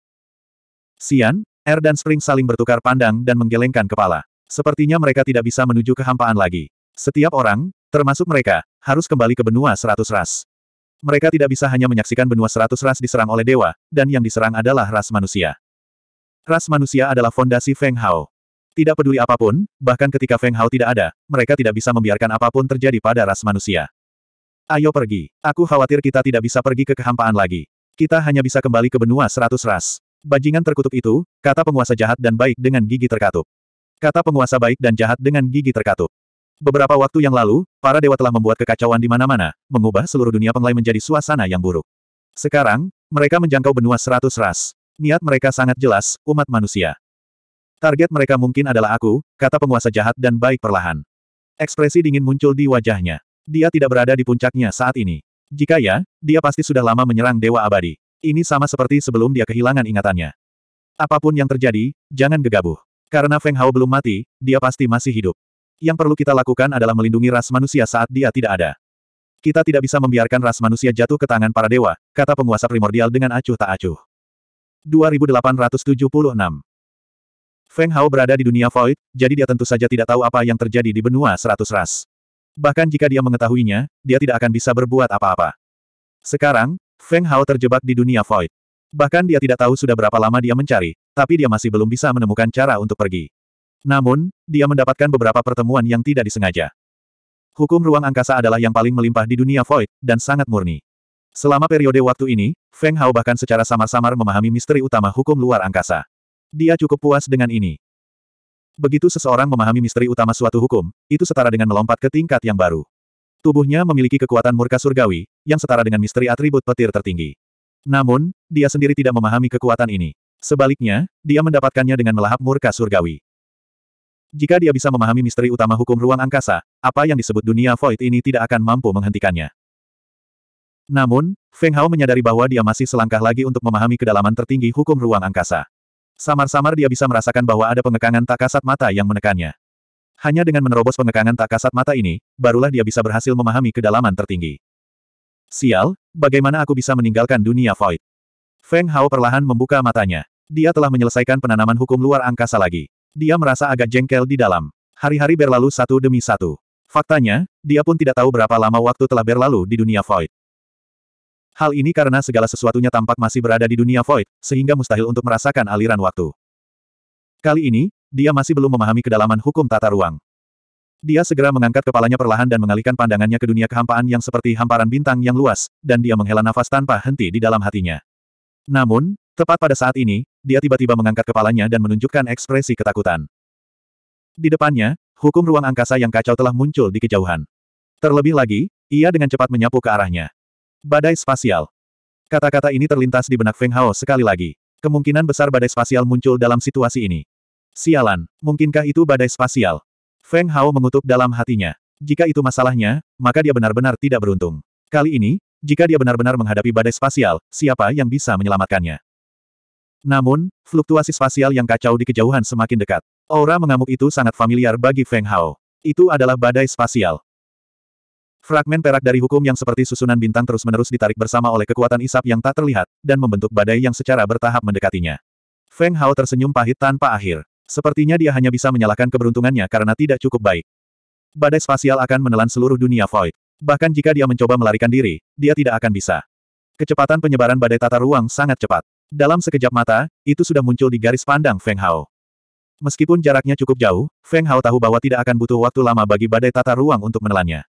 Sian, Er dan Spring saling bertukar pandang dan menggelengkan kepala. Sepertinya mereka tidak bisa menuju kehampaan lagi. Setiap orang, termasuk mereka, harus kembali ke benua seratus ras. Mereka tidak bisa hanya menyaksikan benua seratus ras diserang oleh dewa, dan yang diserang adalah ras manusia. Ras manusia adalah fondasi Feng Hao. Tidak peduli apa pun, bahkan ketika Feng Hao tidak ada, mereka tidak bisa membiarkan apa pun terjadi pada ras manusia. Ayo pergi. Aku khawatir kita tidak bisa pergi ke kehampaan lagi. Kita hanya bisa kembali ke benua seratus ras. Bajingan terkutuk itu, kata penguasa jahat dan baik dengan gigi terkatup. Kata penguasa baik dan jahat dengan gigi terkatup. Beberapa waktu yang lalu, para dewa telah membuat kekacauan di mana-mana, mengubah seluruh dunia penglai menjadi suasana yang buruk. Sekarang, mereka menjangkau benua seratus ras. Niat mereka sangat jelas, umat manusia. Target mereka mungkin adalah aku, kata penguasa jahat dan baik perlahan. Ekspresi dingin muncul di wajahnya. Dia tidak berada di puncaknya saat ini. Jika ya, dia pasti sudah lama menyerang Dewa Abadi. Ini sama seperti sebelum dia kehilangan ingatannya. Apa pun yang terjadi, jangan gegabah. Karena Feng Hao belum mati, dia pasti masih hidup. Yang perlu kita lakukan adalah melindungi ras manusia saat dia tidak ada. Kita tidak bisa membiarkan ras manusia jatuh ke tangan para dewa, kata penguasa primordial dengan acuh tak acuh. 2876 Feng Hao berada di dunia Void, jadi dia tentu saja tidak tahu apa yang terjadi di benua seratus ras. Bahkan jika dia mengetahuinya, dia tidak akan bisa berbuat apa-apa. Sekarang, Feng Hao terjebak di dunia Void. Bahkan dia tidak tahu sudah berapa lama dia mencari, tapi dia masih belum bisa menemukan cara untuk pergi. Namun, dia mendapatkan beberapa pertemuan yang tidak disengaja. Hukum ruang angkasa adalah yang paling melimpah di dunia Void, dan sangat murni. Selama periode waktu ini, Feng Hao bahkan secara samar-samar memahami misteri utama hukum luar angkasa. Dia cukup puas dengan ini. Begitu seseorang memahami misteri utama suatu hukum, itu setara dengan melompat ke tingkat yang baru. Tubuhnya memiliki kekuatan murka surgawi, yang setara dengan misteri atribut petir tertinggi. Namun, dia sendiri tidak memahami kekuatan ini. Sebaliknya, dia mendapatkannya dengan melahap murka surgawi. Jika dia bisa memahami misteri utama hukum ruang angkasa, apa yang disebut dunia void ini tidak akan mampu menghentikannya. Namun, Feng Hao menyadari bahwa dia masih selangkah lagi untuk memahami kedalaman tertinggi hukum ruang angkasa. Samar-samar dia bisa merasakan bahwa ada pengekangan tak kasat mata yang menekannya. Hanya dengan menerobos pengekangan tak kasat mata ini, barulah dia bisa berhasil memahami kedalaman tertinggi. Sial, bagaimana aku bisa meninggalkan dunia void? Feng Hao perlahan membuka matanya. Dia telah menyelesaikan penanaman hukum luar angkasa lagi. Dia merasa agak jengkel di dalam. Hari-hari berlalu satu demi satu. Faktanya, dia pun tidak tahu berapa lama waktu telah berlalu di dunia void. Hal ini karena segala sesuatunya tampak masih berada di dunia void, sehingga mustahil untuk merasakan aliran waktu. Kali ini, dia masih belum memahami kedalaman hukum tata ruang. Dia segera mengangkat kepalanya perlahan dan mengalihkan pandangannya ke dunia kehampaan yang seperti hamparan bintang yang luas, dan dia menghela nafas tanpa henti di dalam hatinya. Namun, tepat pada saat ini, dia tiba-tiba mengangkat kepalanya dan menunjukkan ekspresi ketakutan. Di depannya, hukum ruang angkasa yang kacau telah muncul di kejauhan. Terlebih lagi, ia dengan cepat menyapu ke arahnya. Badai spasial. Kata-kata ini terlintas di benak Feng Hao sekali lagi. Kemungkinan besar badai spasial muncul dalam situasi ini. Sialan, mungkinkah itu badai spasial? Feng Hao mengutuk dalam hatinya. Jika itu masalahnya, maka dia benar-benar tidak beruntung. Kali ini, jika dia benar-benar menghadapi badai spasial, siapa yang bisa menyelamatkannya? Namun, fluktuasi spasial yang kacau di kejauhan semakin dekat. Aura mengamuk itu sangat familiar bagi Feng Hao. Itu adalah badai spasial. Fragmen perak dari hukum yang seperti susunan bintang terus-menerus ditarik bersama oleh kekuatan isap yang tak terlihat, dan membentuk badai yang secara bertahap mendekatinya. Feng Hao tersenyum pahit tanpa akhir. Sepertinya dia hanya bisa menyalahkan keberuntungannya karena tidak cukup baik. Badai spasial akan menelan seluruh dunia Void. Bahkan jika dia mencoba melarikan diri, dia tidak akan bisa. Kecepatan penyebaran badai tata ruang sangat cepat. Dalam sekejap mata, itu sudah muncul di garis pandang Feng Hao. Meskipun jaraknya cukup jauh, Feng Hao tahu bahwa tidak akan butuh waktu lama bagi badai tata ruang untuk menelannya.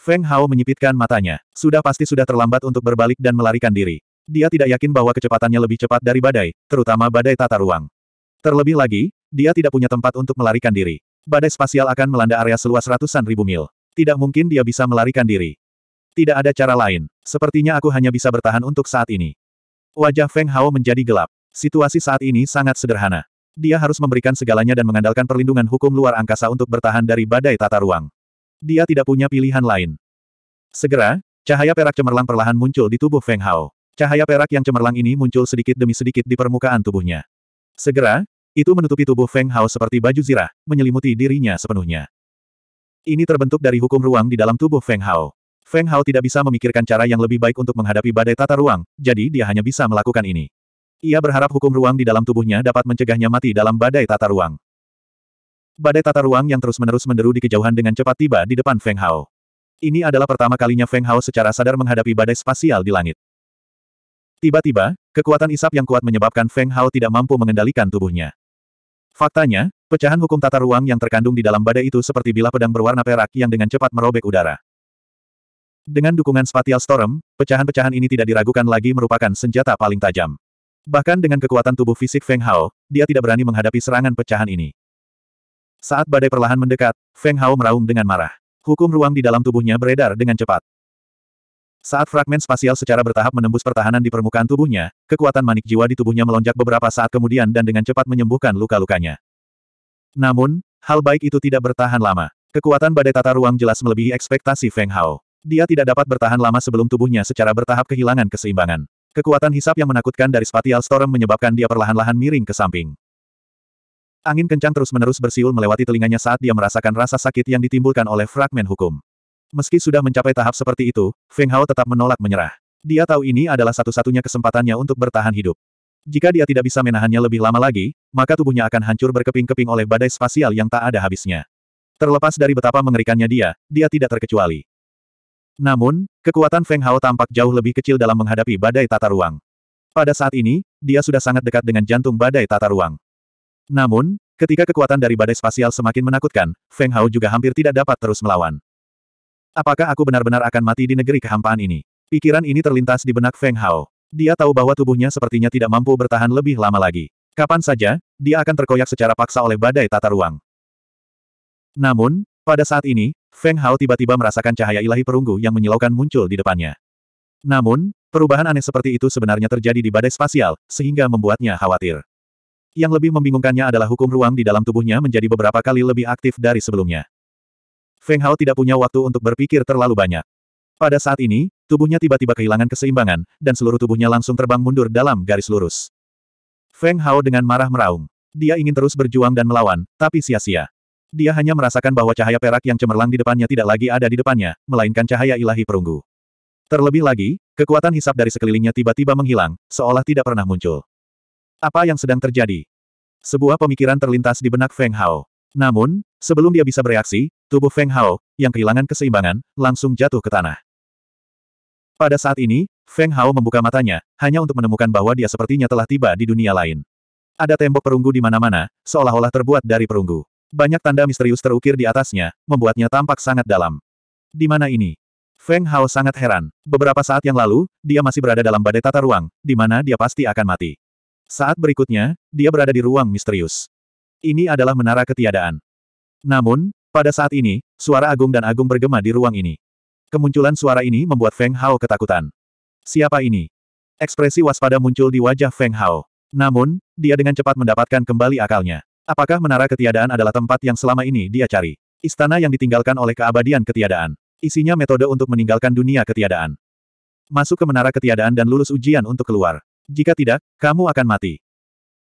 Feng Hao menyipitkan matanya. Sudah pasti sudah terlambat untuk berbalik dan melarikan diri. Dia tidak yakin bahwa kecepatannya lebih cepat dari badai, terutama badai tata ruang. Terlebih lagi, dia tidak punya tempat untuk melarikan diri. Badai spasial akan melanda area seluas ratusan ribu mil. Tidak mungkin dia bisa melarikan diri. Tidak ada cara lain. Sepertinya aku hanya bisa bertahan untuk saat ini. Wajah Feng Hao menjadi gelap. Situasi saat ini sangat sederhana. Dia harus memberikan segalanya dan mengandalkan perlindungan hukum luar angkasa untuk bertahan dari badai tata ruang. Dia tidak punya pilihan lain. Segera, cahaya perak cemerlang perlahan muncul di tubuh Feng Hao. Cahaya perak yang cemerlang ini muncul sedikit demi sedikit di permukaan tubuhnya. Segera, itu menutupi tubuh Feng Hao seperti baju zirah, menyelimuti dirinya sepenuhnya. Ini terbentuk dari hukum ruang di dalam tubuh Feng Hao. Feng Hao tidak bisa memikirkan cara yang lebih baik untuk menghadapi badai tata ruang, jadi dia hanya bisa melakukan ini. Ia berharap hukum ruang di dalam tubuhnya dapat mencegahnya mati dalam badai tata ruang. Badai tata ruang yang terus-menerus menderu di kejauhan dengan cepat tiba di depan Feng Hao. Ini adalah pertama kalinya Feng Hao secara sadar menghadapi badai spasial di langit. Tiba-tiba, kekuatan isap yang kuat menyebabkan Feng Hao tidak mampu mengendalikan tubuhnya. Faktanya, pecahan hukum tata ruang yang terkandung di dalam badai itu seperti bilah pedang berwarna perak yang dengan cepat merobek udara. Dengan dukungan Spatial Storm, pecahan-pecahan ini tidak diragukan lagi merupakan senjata paling tajam. Bahkan dengan kekuatan tubuh fisik Feng Hao, dia tidak berani menghadapi serangan pecahan ini. Saat badai perlahan mendekat, Feng Hao meraung dengan marah. Hukum ruang di dalam tubuhnya beredar dengan cepat. Saat fragmen spasial secara bertahap menembus pertahanan di permukaan tubuhnya, kekuatan manik jiwa di tubuhnya melonjak beberapa saat kemudian dan dengan cepat menyembuhkan luka-lukanya. Namun, hal baik itu tidak bertahan lama. Kekuatan badai tata ruang jelas melebihi ekspektasi Feng Hao. Dia tidak dapat bertahan lama sebelum tubuhnya secara bertahap kehilangan keseimbangan. Kekuatan hisap yang menakutkan dari Spatial Storm menyebabkan dia perlahan-lahan miring ke samping. Angin kencang terus-menerus bersiul melewati telinganya saat dia merasakan rasa sakit yang ditimbulkan oleh fragmen hukum. Meski sudah mencapai tahap seperti itu, Feng Hao tetap menolak menyerah. Dia tahu ini adalah satu-satunya kesempatannya untuk bertahan hidup. Jika dia tidak bisa menahannya lebih lama lagi, maka tubuhnya akan hancur berkeping-keping oleh badai spasial yang tak ada habisnya. Terlepas dari betapa mengerikannya dia, dia tidak terkecuali. Namun, kekuatan Feng Hao tampak jauh lebih kecil dalam menghadapi badai tata ruang. Pada saat ini, dia sudah sangat dekat dengan jantung badai tata ruang. Namun, ketika kekuatan dari badai spasial semakin menakutkan, Feng Hao juga hampir tidak dapat terus melawan. Apakah aku benar-benar akan mati di negeri kehampaan ini? Pikiran ini terlintas di benak Feng Hao. Dia tahu bahwa tubuhnya sepertinya tidak mampu bertahan lebih lama lagi. Kapan saja, dia akan terkoyak secara paksa oleh badai tata ruang. Namun, pada saat ini, Feng Hao tiba-tiba merasakan cahaya ilahi perunggu yang menyilaukan muncul di depannya. Namun, perubahan aneh seperti itu sebenarnya terjadi di badai spasial, sehingga membuatnya khawatir. Yang lebih membingungkannya adalah hukum ruang di dalam tubuhnya menjadi beberapa kali lebih aktif dari sebelumnya. Feng Hao tidak punya waktu untuk berpikir terlalu banyak. Pada saat ini, tubuhnya tiba-tiba kehilangan keseimbangan, dan seluruh tubuhnya langsung terbang mundur dalam garis lurus. Feng Hao dengan marah meraung. Dia ingin terus berjuang dan melawan, tapi sia-sia. Dia hanya merasakan bahwa cahaya perak yang cemerlang di depannya tidak lagi ada di depannya, melainkan cahaya ilahi perunggu. Terlebih lagi, kekuatan hisap dari sekelilingnya tiba-tiba menghilang, seolah tidak pernah muncul. Apa yang sedang terjadi? Sebuah pemikiran terlintas di benak Feng Hao. Namun, sebelum dia bisa bereaksi, tubuh Feng Hao, yang kehilangan keseimbangan, langsung jatuh ke tanah. Pada saat ini, Feng Hao membuka matanya, hanya untuk menemukan bahwa dia sepertinya telah tiba di dunia lain. Ada tembok perunggu di mana-mana, seolah-olah terbuat dari perunggu. Banyak tanda misterius terukir di atasnya, membuatnya tampak sangat dalam. Di mana ini? Feng Hao sangat heran. Beberapa saat yang lalu, dia masih berada dalam badai tata ruang, di mana dia pasti akan mati. Saat berikutnya, dia berada di ruang misterius. Ini adalah menara ketiadaan. Namun, pada saat ini, suara agung dan agung bergema di ruang ini. Kemunculan suara ini membuat Feng Hao ketakutan. Siapa ini? Ekspresi waspada muncul di wajah Feng Hao. Namun, dia dengan cepat mendapatkan kembali akalnya. Apakah menara ketiadaan adalah tempat yang selama ini dia cari? Istana yang ditinggalkan oleh keabadian ketiadaan. Isinya metode untuk meninggalkan dunia ketiadaan. Masuk ke menara ketiadaan dan lulus ujian untuk keluar. Jika tidak, kamu akan mati.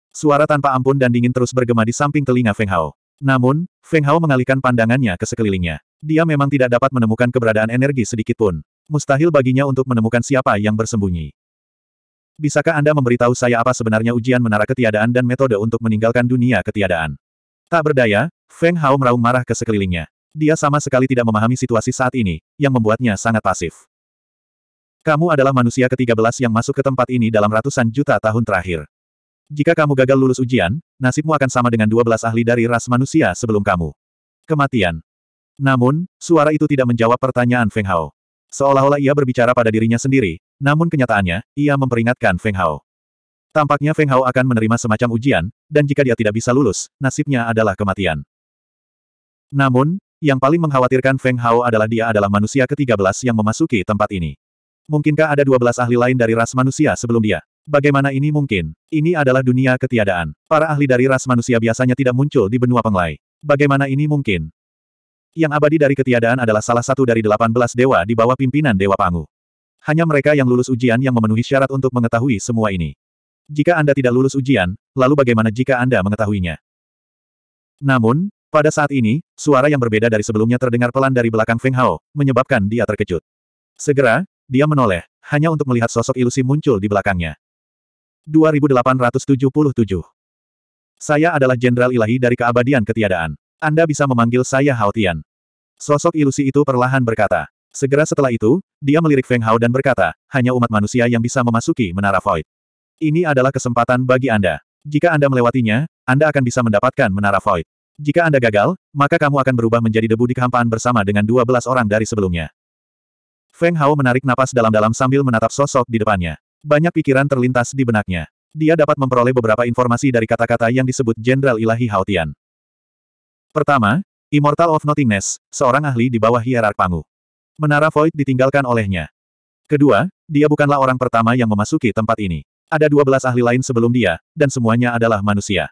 Suara tanpa ampun dan dingin terus bergema di samping telinga Feng Hao. Namun, Feng Hao mengalihkan pandangannya ke sekelilingnya. Dia memang tidak dapat menemukan keberadaan energi sedikit pun. Mustahil baginya untuk menemukan siapa yang bersembunyi. Bisakah Anda memberitahu saya apa sebenarnya ujian menara ketiadaan dan metode untuk meninggalkan dunia ketiadaan? Tak berdaya, Feng Hao meraung marah ke sekelilingnya. Dia sama sekali tidak memahami situasi saat ini, yang membuatnya sangat pasif. Kamu adalah manusia ke-13 yang masuk ke tempat ini dalam ratusan juta tahun terakhir. Jika kamu gagal lulus ujian, nasibmu akan sama dengan 12 ahli dari ras manusia sebelum kamu. Kematian. Namun, suara itu tidak menjawab pertanyaan Feng Hao. Seolah-olah ia berbicara pada dirinya sendiri, namun kenyataannya, ia memperingatkan Feng Hao. Tampaknya Feng Hao akan menerima semacam ujian, dan jika dia tidak bisa lulus, nasibnya adalah kematian. Namun, yang paling mengkhawatirkan Feng Hao adalah dia adalah manusia ke-13 yang memasuki tempat ini. Mungkinkah ada 12 ahli lain dari ras manusia sebelum dia? Bagaimana ini mungkin? Ini adalah dunia ketiadaan. Para ahli dari ras manusia biasanya tidak muncul di benua penglai. Bagaimana ini mungkin? Yang abadi dari ketiadaan adalah salah satu dari 18 dewa di bawah pimpinan Dewa Pangu. Hanya mereka yang lulus ujian yang memenuhi syarat untuk mengetahui semua ini. Jika Anda tidak lulus ujian, lalu bagaimana jika Anda mengetahuinya? Namun, pada saat ini, suara yang berbeda dari sebelumnya terdengar pelan dari belakang Feng Hao, menyebabkan dia terkejut. Segera, dia menoleh, hanya untuk melihat sosok ilusi muncul di belakangnya. 2877 Saya adalah Jenderal Ilahi dari Keabadian Ketiadaan. Anda bisa memanggil saya Hao Tian. Sosok ilusi itu perlahan berkata. Segera setelah itu, dia melirik Feng Hao dan berkata, hanya umat manusia yang bisa memasuki Menara Void. Ini adalah kesempatan bagi Anda. Jika Anda melewatinya, Anda akan bisa mendapatkan Menara Void. Jika Anda gagal, maka kamu akan berubah menjadi debu di kehampaan bersama dengan 12 orang dari sebelumnya. Feng Hao menarik napas dalam-dalam sambil menatap sosok di depannya. Banyak pikiran terlintas di benaknya. Dia dapat memperoleh beberapa informasi dari kata-kata yang disebut Jenderal Ilahi Hao Tian. Pertama, Immortal of Nothingness, seorang ahli di bawah hierark Pangu. Menara Void ditinggalkan olehnya. Kedua, dia bukanlah orang pertama yang memasuki tempat ini. Ada 12 ahli lain sebelum dia, dan semuanya adalah manusia.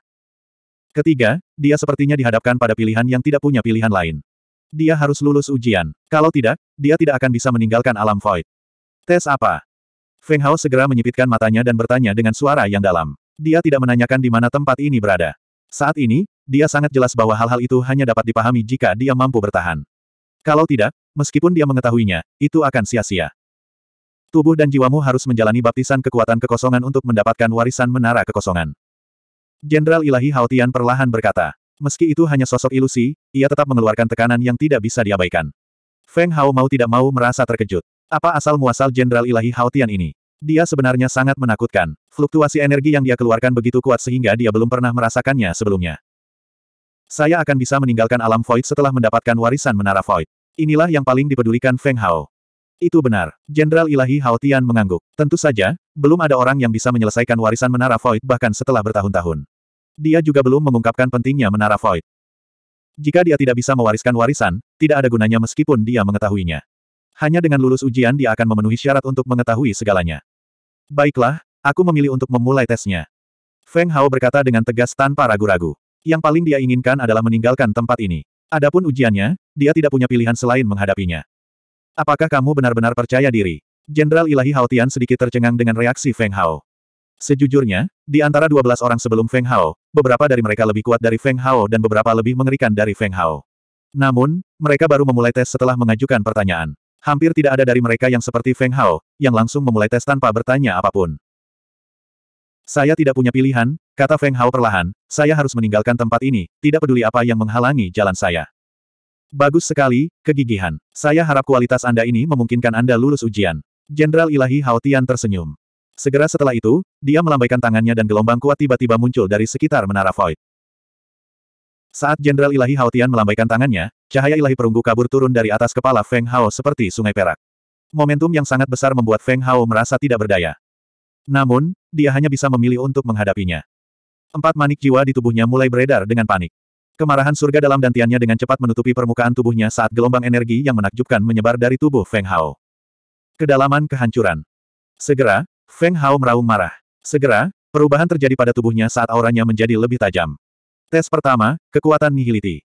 Ketiga, dia sepertinya dihadapkan pada pilihan yang tidak punya pilihan lain. Dia harus lulus ujian. Kalau tidak, dia tidak akan bisa meninggalkan alam void. Tes apa? Feng Hao segera menyipitkan matanya dan bertanya dengan suara yang dalam. Dia tidak menanyakan di mana tempat ini berada. Saat ini, dia sangat jelas bahwa hal-hal itu hanya dapat dipahami jika dia mampu bertahan. Kalau tidak, meskipun dia mengetahuinya, itu akan sia-sia. Tubuh dan jiwamu harus menjalani baptisan kekuatan kekosongan untuk mendapatkan warisan menara kekosongan. Jenderal Ilahi Haotian perlahan berkata. Meski itu hanya sosok ilusi, ia tetap mengeluarkan tekanan yang tidak bisa diabaikan. Feng Hao mau tidak mau merasa terkejut. Apa asal-muasal Jenderal Ilahi Haotian ini? Dia sebenarnya sangat menakutkan. Fluktuasi energi yang dia keluarkan begitu kuat sehingga dia belum pernah merasakannya sebelumnya. Saya akan bisa meninggalkan alam Void setelah mendapatkan warisan Menara Void. Inilah yang paling dipedulikan Feng Hao. Itu benar. Jenderal Ilahi Haotian mengangguk. Tentu saja, belum ada orang yang bisa menyelesaikan warisan Menara Void bahkan setelah bertahun-tahun. Dia juga belum mengungkapkan pentingnya Menara Void. Jika dia tidak bisa mewariskan warisan, tidak ada gunanya meskipun dia mengetahuinya. Hanya dengan lulus ujian dia akan memenuhi syarat untuk mengetahui segalanya. Baiklah, aku memilih untuk memulai tesnya. Feng Hao berkata dengan tegas tanpa ragu-ragu. Yang paling dia inginkan adalah meninggalkan tempat ini. Adapun ujiannya, dia tidak punya pilihan selain menghadapinya. Apakah kamu benar-benar percaya diri? Jenderal Ilahi Hao Tian sedikit tercengang dengan reaksi Feng Hao. Sejujurnya, di antara 12 orang sebelum Feng Hao, beberapa dari mereka lebih kuat dari Feng Hao dan beberapa lebih mengerikan dari Feng Hao. Namun, mereka baru memulai tes setelah mengajukan pertanyaan. Hampir tidak ada dari mereka yang seperti Feng Hao, yang langsung memulai tes tanpa bertanya apa pun. Saya tidak punya pilihan, kata Feng Hao perlahan, saya harus meninggalkan tempat ini, tidak peduli apa yang menghalangi jalan saya. Bagus sekali, kegigihan. Saya harap kualitas Anda ini memungkinkan Anda lulus ujian. Jenderal Ilahi Hao Tian tersenyum. Segera setelah itu, dia melambaikan tangannya dan gelombang kuat tiba-tiba muncul dari sekitar menara Void. Saat Jenderal Ilahi Hao Tian melambaikan tangannya, cahaya ilahi perunggu kabur turun dari atas kepala Feng Hao seperti sungai perak. Momentum yang sangat besar membuat Feng Hao merasa tidak berdaya. Namun, dia hanya bisa memilih untuk menghadapinya. Empat manik jiwa di tubuhnya mulai beredar dengan panik. Kemarahan surga dalam dantiannya dengan cepat menutupi permukaan tubuhnya saat gelombang energi yang menakjubkan menyebar dari tubuh Feng Hao. Kedalaman kehancuran. Segera, Feng Hao meraung marah. Segera, perubahan terjadi pada tubuhnya saat auranya menjadi lebih tajam. Tes pertama, kekuatan nihiliti.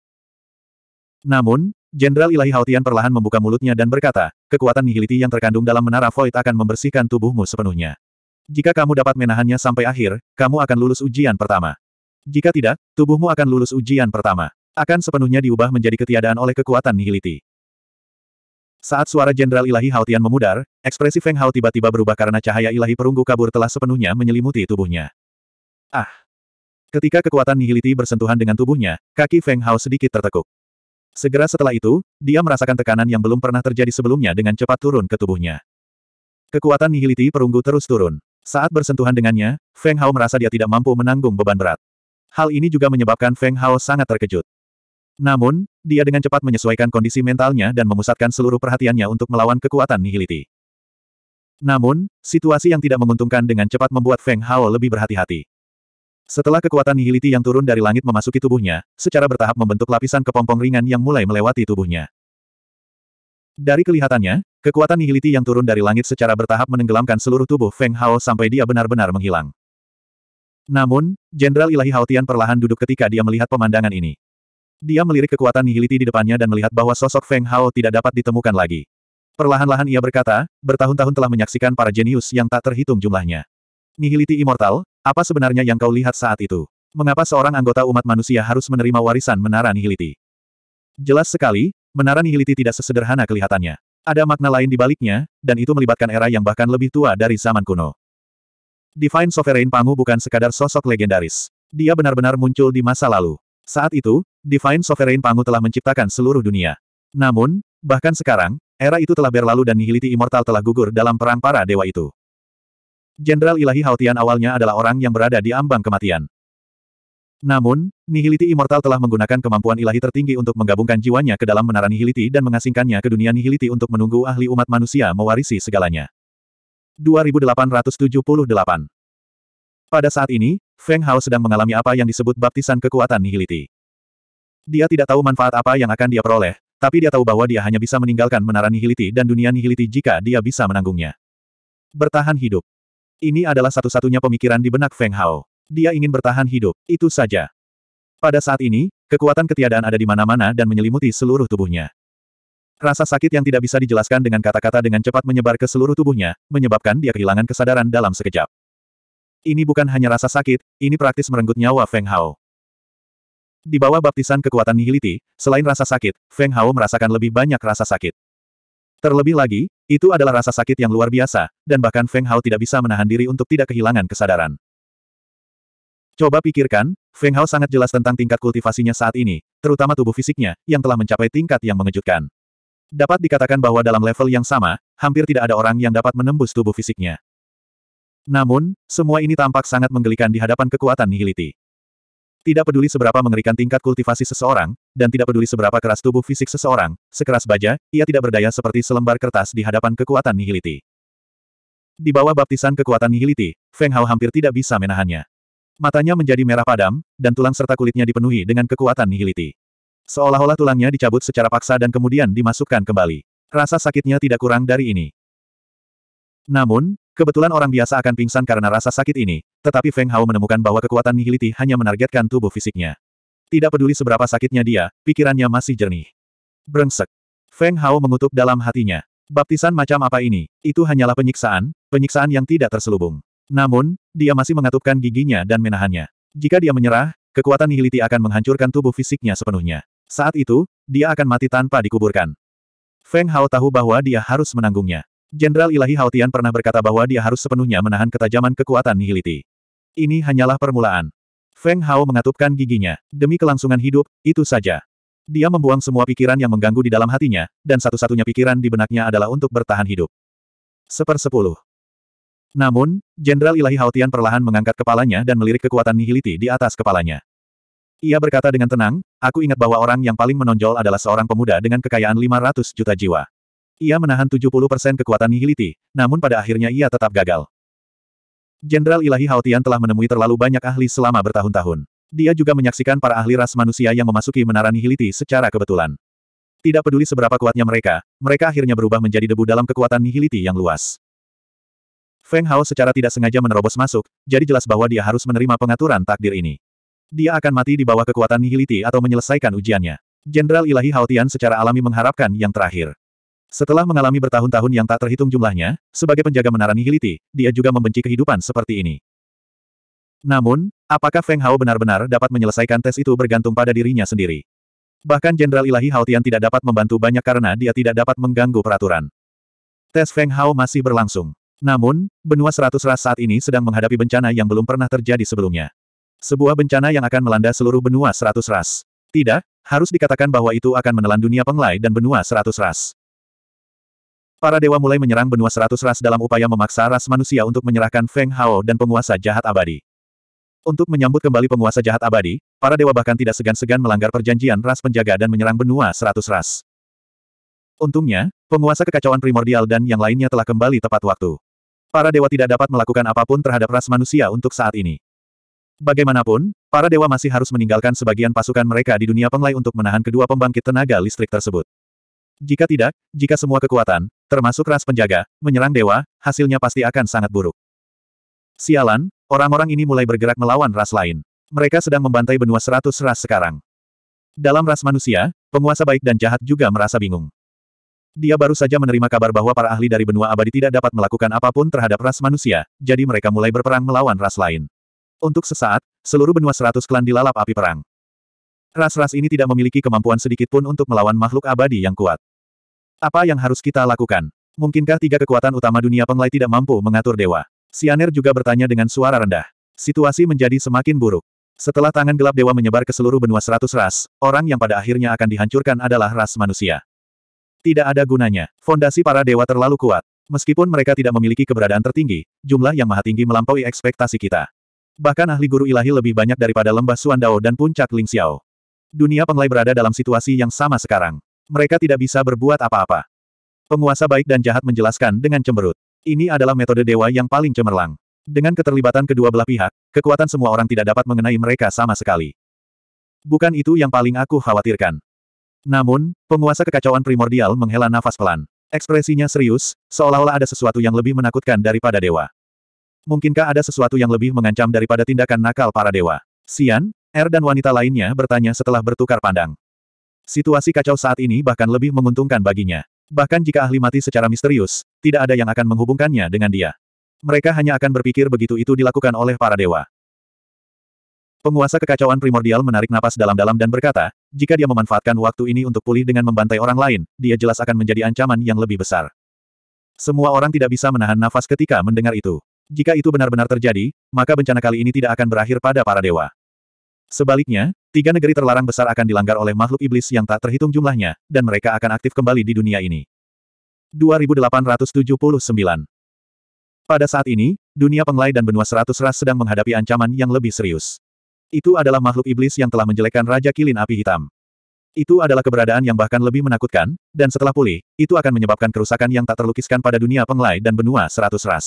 Namun, Jenderal Ilahi Haotian perlahan membuka mulutnya dan berkata, kekuatan nihiliti yang terkandung dalam menara Void akan membersihkan tubuhmu sepenuhnya. Jika kamu dapat menahannya sampai akhir, kamu akan lulus ujian pertama. Jika tidak, tubuhmu akan lulus ujian pertama. Akan sepenuhnya diubah menjadi ketiadaan oleh kekuatan nihiliti. Saat suara Jenderal Ilahi Haotian memudar, ekspresi Feng Hao tiba-tiba berubah karena cahaya ilahi perunggu kabur telah sepenuhnya menyelimuti tubuhnya. Ah! Ketika kekuatan nihiliti bersentuhan dengan tubuhnya, kaki Feng Hao sedikit tertekuk. Segera setelah itu, dia merasakan tekanan yang belum pernah terjadi sebelumnya dengan cepat turun ke tubuhnya. Kekuatan nihiliti perunggu terus turun. Saat bersentuhan dengannya, Feng Hao merasa dia tidak mampu menanggung beban berat. Hal ini juga menyebabkan Feng Hao sangat terkejut. Namun, dia dengan cepat menyesuaikan kondisi mentalnya dan memusatkan seluruh perhatiannya untuk melawan kekuatan nihiliti. Namun, situasi yang tidak menguntungkan dengan cepat membuat Feng Hao lebih berhati-hati. Setelah kekuatan nihiliti yang turun dari langit memasuki tubuhnya, secara bertahap membentuk lapisan kepompong ringan yang mulai melewati tubuhnya. Dari kelihatannya, kekuatan nihiliti yang turun dari langit secara bertahap menenggelamkan seluruh tubuh Feng Hao sampai dia benar-benar menghilang. Namun, Jenderal Ilahi Hao Tian perlahan duduk ketika dia melihat pemandangan ini. Dia melirik kekuatan nihiliti di depannya dan melihat bahwa sosok Feng Hao tidak dapat ditemukan lagi. Perlahan-lahan ia berkata, bertahun-tahun telah menyaksikan para jenius yang tak terhitung jumlahnya. Nihiliti immortal, apa sebenarnya yang kau lihat saat itu? Mengapa seorang anggota umat manusia harus menerima warisan menara nihiliti? Jelas sekali, menara nihiliti tidak sesederhana kelihatannya. Ada makna lain di baliknya, dan itu melibatkan era yang bahkan lebih tua dari zaman kuno. Divine Sovereign Pangu bukan sekadar sosok legendaris. Dia benar-benar muncul di masa lalu. Saat itu, Divine Sovereign Pangu telah menciptakan seluruh dunia. Namun, bahkan sekarang, era itu telah berlalu dan Nihility Immortal telah gugur dalam perang para dewa itu. Jenderal Ilahi Haotian awalnya adalah orang yang berada di ambang kematian. Namun, Nihility Immortal telah menggunakan kemampuan ilahi tertinggi untuk menggabungkan jiwanya ke dalam menara Nihility dan mengasingkannya ke dunia Nihility untuk menunggu ahli umat manusia mewarisi segalanya. 2878 Pada saat ini, Feng Hao sedang mengalami apa yang disebut baptisan kekuatan nihility. Dia tidak tahu manfaat apa yang akan dia peroleh, tapi dia tahu bahwa dia hanya bisa meninggalkan menara nihility dan dunia nihility jika dia bisa menanggungnya. Bertahan hidup. Ini adalah satu-satunya pemikiran di benak Feng Hao. Dia ingin bertahan hidup, itu saja. Pada saat ini, kekuatan ketiadaan ada di mana-mana dan menyelimuti seluruh tubuhnya. Rasa sakit yang tidak bisa dijelaskan dengan kata-kata dengan cepat menyebar ke seluruh tubuhnya, menyebabkan dia kehilangan kesadaran dalam sekejap. Ini bukan hanya rasa sakit, ini praktis merenggut nyawa Feng Hao. Di bawah baptisan kekuatan nihiliti, selain rasa sakit, Feng Hao merasakan lebih banyak rasa sakit. Terlebih lagi, itu adalah rasa sakit yang luar biasa, dan bahkan Feng Hao tidak bisa menahan diri untuk tidak kehilangan kesadaran. Coba pikirkan, Feng Hao sangat jelas tentang tingkat kultivasinya saat ini, terutama tubuh fisiknya, yang telah mencapai tingkat yang mengejutkan. Dapat dikatakan bahwa dalam level yang sama, hampir tidak ada orang yang dapat menembus tubuh fisiknya. Namun, semua ini tampak sangat menggelikan di hadapan kekuatan nihiliti. Tidak peduli seberapa mengerikan tingkat kultivasi seseorang, dan tidak peduli seberapa keras tubuh fisik seseorang, sekeras baja, ia tidak berdaya seperti selembar kertas di hadapan kekuatan nihiliti. Di bawah baptisan kekuatan nihiliti, Feng Hao hampir tidak bisa menahannya. Matanya menjadi merah padam, dan tulang serta kulitnya dipenuhi dengan kekuatan nihiliti. Seolah-olah tulangnya dicabut secara paksa dan kemudian dimasukkan kembali. Rasa sakitnya tidak kurang dari ini. Namun, kebetulan orang biasa akan pingsan karena rasa sakit ini, tetapi Feng Hao menemukan bahwa kekuatan nihiliti hanya menargetkan tubuh fisiknya. Tidak peduli seberapa sakitnya dia, pikirannya masih jernih. Brengsek. Feng Hao mengutuk dalam hatinya. Baptisan macam apa ini? Itu hanyalah penyiksaan, penyiksaan yang tidak terselubung. Namun, dia masih mengatupkan giginya dan menahannya. Jika dia menyerah, kekuatan nihiliti akan menghancurkan tubuh fisiknya sepenuhnya. Saat itu, dia akan mati tanpa dikuburkan. Feng Hao tahu bahwa dia harus menanggungnya. Jenderal Ilahi Haotian pernah berkata bahwa dia harus sepenuhnya menahan ketajaman kekuatan nihiliti. Ini hanyalah permulaan. Feng Hao mengatupkan giginya. Demi kelangsungan hidup, itu saja. Dia membuang semua pikiran yang mengganggu di dalam hatinya, dan satu-satunya pikiran di benaknya adalah untuk bertahan hidup. Sepersepuluh. Namun, Jenderal Ilahi Haotian perlahan mengangkat kepalanya dan melirik kekuatan nihiliti di atas kepalanya. Ia berkata dengan tenang, aku ingat bahwa orang yang paling menonjol adalah seorang pemuda dengan kekayaan 500 juta jiwa. Ia menahan 70% kekuatan nihiliti, namun pada akhirnya ia tetap gagal. Jenderal Ilahi Haotian telah menemui terlalu banyak ahli selama bertahun-tahun. Dia juga menyaksikan para ahli ras manusia yang memasuki menara nihiliti secara kebetulan. Tidak peduli seberapa kuatnya mereka, mereka akhirnya berubah menjadi debu dalam kekuatan nihiliti yang luas. Feng Hao secara tidak sengaja menerobos masuk, jadi jelas bahwa dia harus menerima pengaturan takdir ini. Dia akan mati di bawah kekuatan nihiliti atau menyelesaikan ujiannya. Jenderal Ilahi Haotian secara alami mengharapkan yang terakhir. Setelah mengalami bertahun-tahun yang tak terhitung jumlahnya, sebagai penjaga menara nihiliti, dia juga membenci kehidupan seperti ini. Namun, apakah Feng Hao benar-benar dapat menyelesaikan tes itu bergantung pada dirinya sendiri. Bahkan Jenderal Ilahi Haotian tidak dapat membantu banyak karena dia tidak dapat mengganggu peraturan. Tes Feng Hao masih berlangsung. Namun, benua seratus ras saat ini sedang menghadapi bencana yang belum pernah terjadi sebelumnya. Sebuah bencana yang akan melanda seluruh benua seratus ras. Tidak, harus dikatakan bahwa itu akan menelan dunia penglai dan benua seratus ras. Para dewa mulai menyerang benua seratus ras dalam upaya memaksa ras manusia untuk menyerahkan Feng Hao dan penguasa jahat abadi. Untuk menyambut kembali penguasa jahat abadi, para dewa bahkan tidak segan-segan melanggar perjanjian ras penjaga dan menyerang benua seratus ras. Untungnya, penguasa kekacauan primordial dan yang lainnya telah kembali tepat waktu. Para dewa tidak dapat melakukan apa pun terhadap ras manusia untuk saat ini. Bagaimanapun, para dewa masih harus meninggalkan sebagian pasukan mereka di dunia penglai untuk menahan kedua pembangkit tenaga listrik tersebut. Jika tidak, jika semua kekuatan, termasuk ras penjaga, menyerang dewa, hasilnya pasti akan sangat buruk. Sialan, Orang-orang ini mulai bergerak melawan ras lain. Mereka sedang membantai benua seratus ras sekarang. Dalam ras manusia, penguasa baik dan jahat juga merasa bingung. Dia baru saja menerima kabar bahwa para ahli dari benua abadi tidak dapat melakukan apa pun terhadap ras manusia, jadi mereka mulai berperang melawan ras lain. Untuk sesaat, seluruh benua seratus klan dilalap api perang. Ras-ras ini tidak memiliki kemampuan sedikit pun untuk melawan makhluk abadi yang kuat. Apa yang harus kita lakukan? Mungkinkah tiga kekuatan utama dunia penglai tidak mampu mengatur dewa? Sianer juga bertanya dengan suara rendah. Situasi menjadi semakin buruk. Setelah tangan gelap dewa menyebar ke seluruh benua seratus ras, orang yang pada akhirnya akan dihancurkan adalah ras manusia. Tidak ada gunanya. Fondasi para dewa terlalu kuat. Meskipun mereka tidak memiliki keberadaan tertinggi, jumlah yang maha tinggi melampaui ekspektasi kita. Bahkan ahli guru ilahi lebih banyak daripada lembah Suandao dan puncak Ling Xiao. Dunia penglai berada dalam situasi yang sama sekarang. Mereka tidak bisa berbuat apa-apa. Penguasa baik dan jahat menjelaskan dengan cemberut. Ini adalah metode dewa yang paling cemerlang. Dengan keterlibatan kedua belah pihak, kekuatan semua orang tidak dapat mengenai mereka sama sekali. Bukan itu yang paling aku khawatirkan. Namun, penguasa kekacauan primordial menghela nafas pelan. Ekspresinya serius, seolah-olah ada sesuatu yang lebih menakutkan daripada dewa. Mungkinkah ada sesuatu yang lebih mengancam daripada tindakan nakal para dewa? Sian, Er dan wanita lainnya bertanya setelah bertukar pandang. Situasi kacau saat ini bahkan lebih menguntungkan baginya. Bahkan jika ahli mati secara misterius, tidak ada yang akan menghubungkannya dengan dia. Mereka hanya akan berpikir begitu itu dilakukan oleh para dewa. Penguasa kekacauan primordial menarik napas dalam-dalam dan berkata, jika dia memanfaatkan waktu ini untuk pulih dengan membantai orang lain, dia jelas akan menjadi ancaman yang lebih besar. Semua orang tidak bisa menahan nafas ketika mendengar itu. Jika itu benar-benar terjadi, maka bencana kali ini tidak akan berakhir pada para dewa. Sebaliknya, tiga negeri terlarang besar akan dilanggar oleh makhluk iblis yang tak terhitung jumlahnya, dan mereka akan aktif kembali di dunia ini. 2879 Pada saat ini, dunia penglai dan benua seratus ras sedang menghadapi ancaman yang lebih serius. Itu adalah makhluk iblis yang telah menjelekkan Raja Kilin Api Hitam. Itu adalah keberadaan yang bahkan lebih menakutkan, dan setelah pulih, itu akan menyebabkan kerusakan yang tak terlukiskan pada dunia penglai dan benua seratus ras.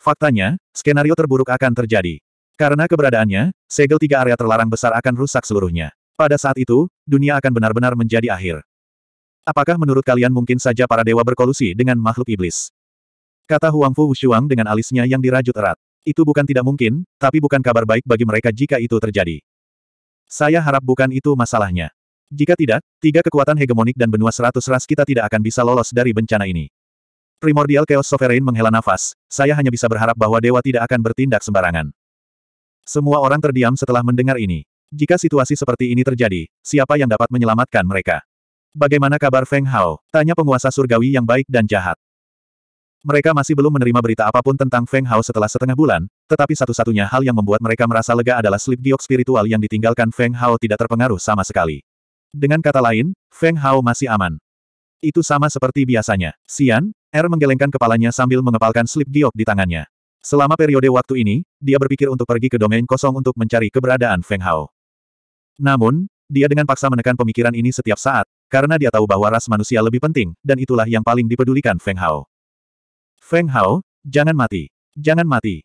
Faktanya, skenario terburuk akan terjadi. Karena keberadaannya, segel tiga area terlarang besar akan rusak seluruhnya. Pada saat itu, dunia akan benar-benar menjadi akhir. Apakah menurut kalian mungkin saja para dewa berkolusi dengan makhluk iblis? Kata Huang Fu Wushuang dengan alisnya yang dirajut erat. Itu bukan tidak mungkin, tapi bukan kabar baik bagi mereka jika itu terjadi. Saya harap bukan itu masalahnya. Jika tidak, tiga kekuatan hegemonik dan benua seratus ras kita tidak akan bisa lolos dari bencana ini. Primordial Chaos Sovereign menghela nafas, saya hanya bisa berharap bahwa dewa tidak akan bertindak sembarangan. Semua orang terdiam setelah mendengar ini. Jika situasi seperti ini terjadi, siapa yang dapat menyelamatkan mereka? Bagaimana kabar Feng Hao? Tanya penguasa surgawi yang baik dan jahat. Mereka masih belum menerima berita apa pun tentang Feng Hao setelah setengah bulan, tetapi satu-satunya hal yang membuat mereka merasa lega adalah slip giok spiritual yang ditinggalkan Feng Hao tidak terpengaruh sama sekali. Dengan kata lain, Feng Hao masih aman. Itu sama seperti biasanya. Xian, Er menggelengkan kepalanya sambil mengepalkan slip giok di tangannya. Selama periode waktu ini, dia berpikir untuk pergi ke domain kosong untuk mencari keberadaan Feng Hao. Namun, dia dengan paksa menekan pemikiran ini setiap saat, karena dia tahu bahwa ras manusia lebih penting, dan itulah yang paling dipedulikan Feng Hao. Feng Hao, jangan mati. Jangan mati.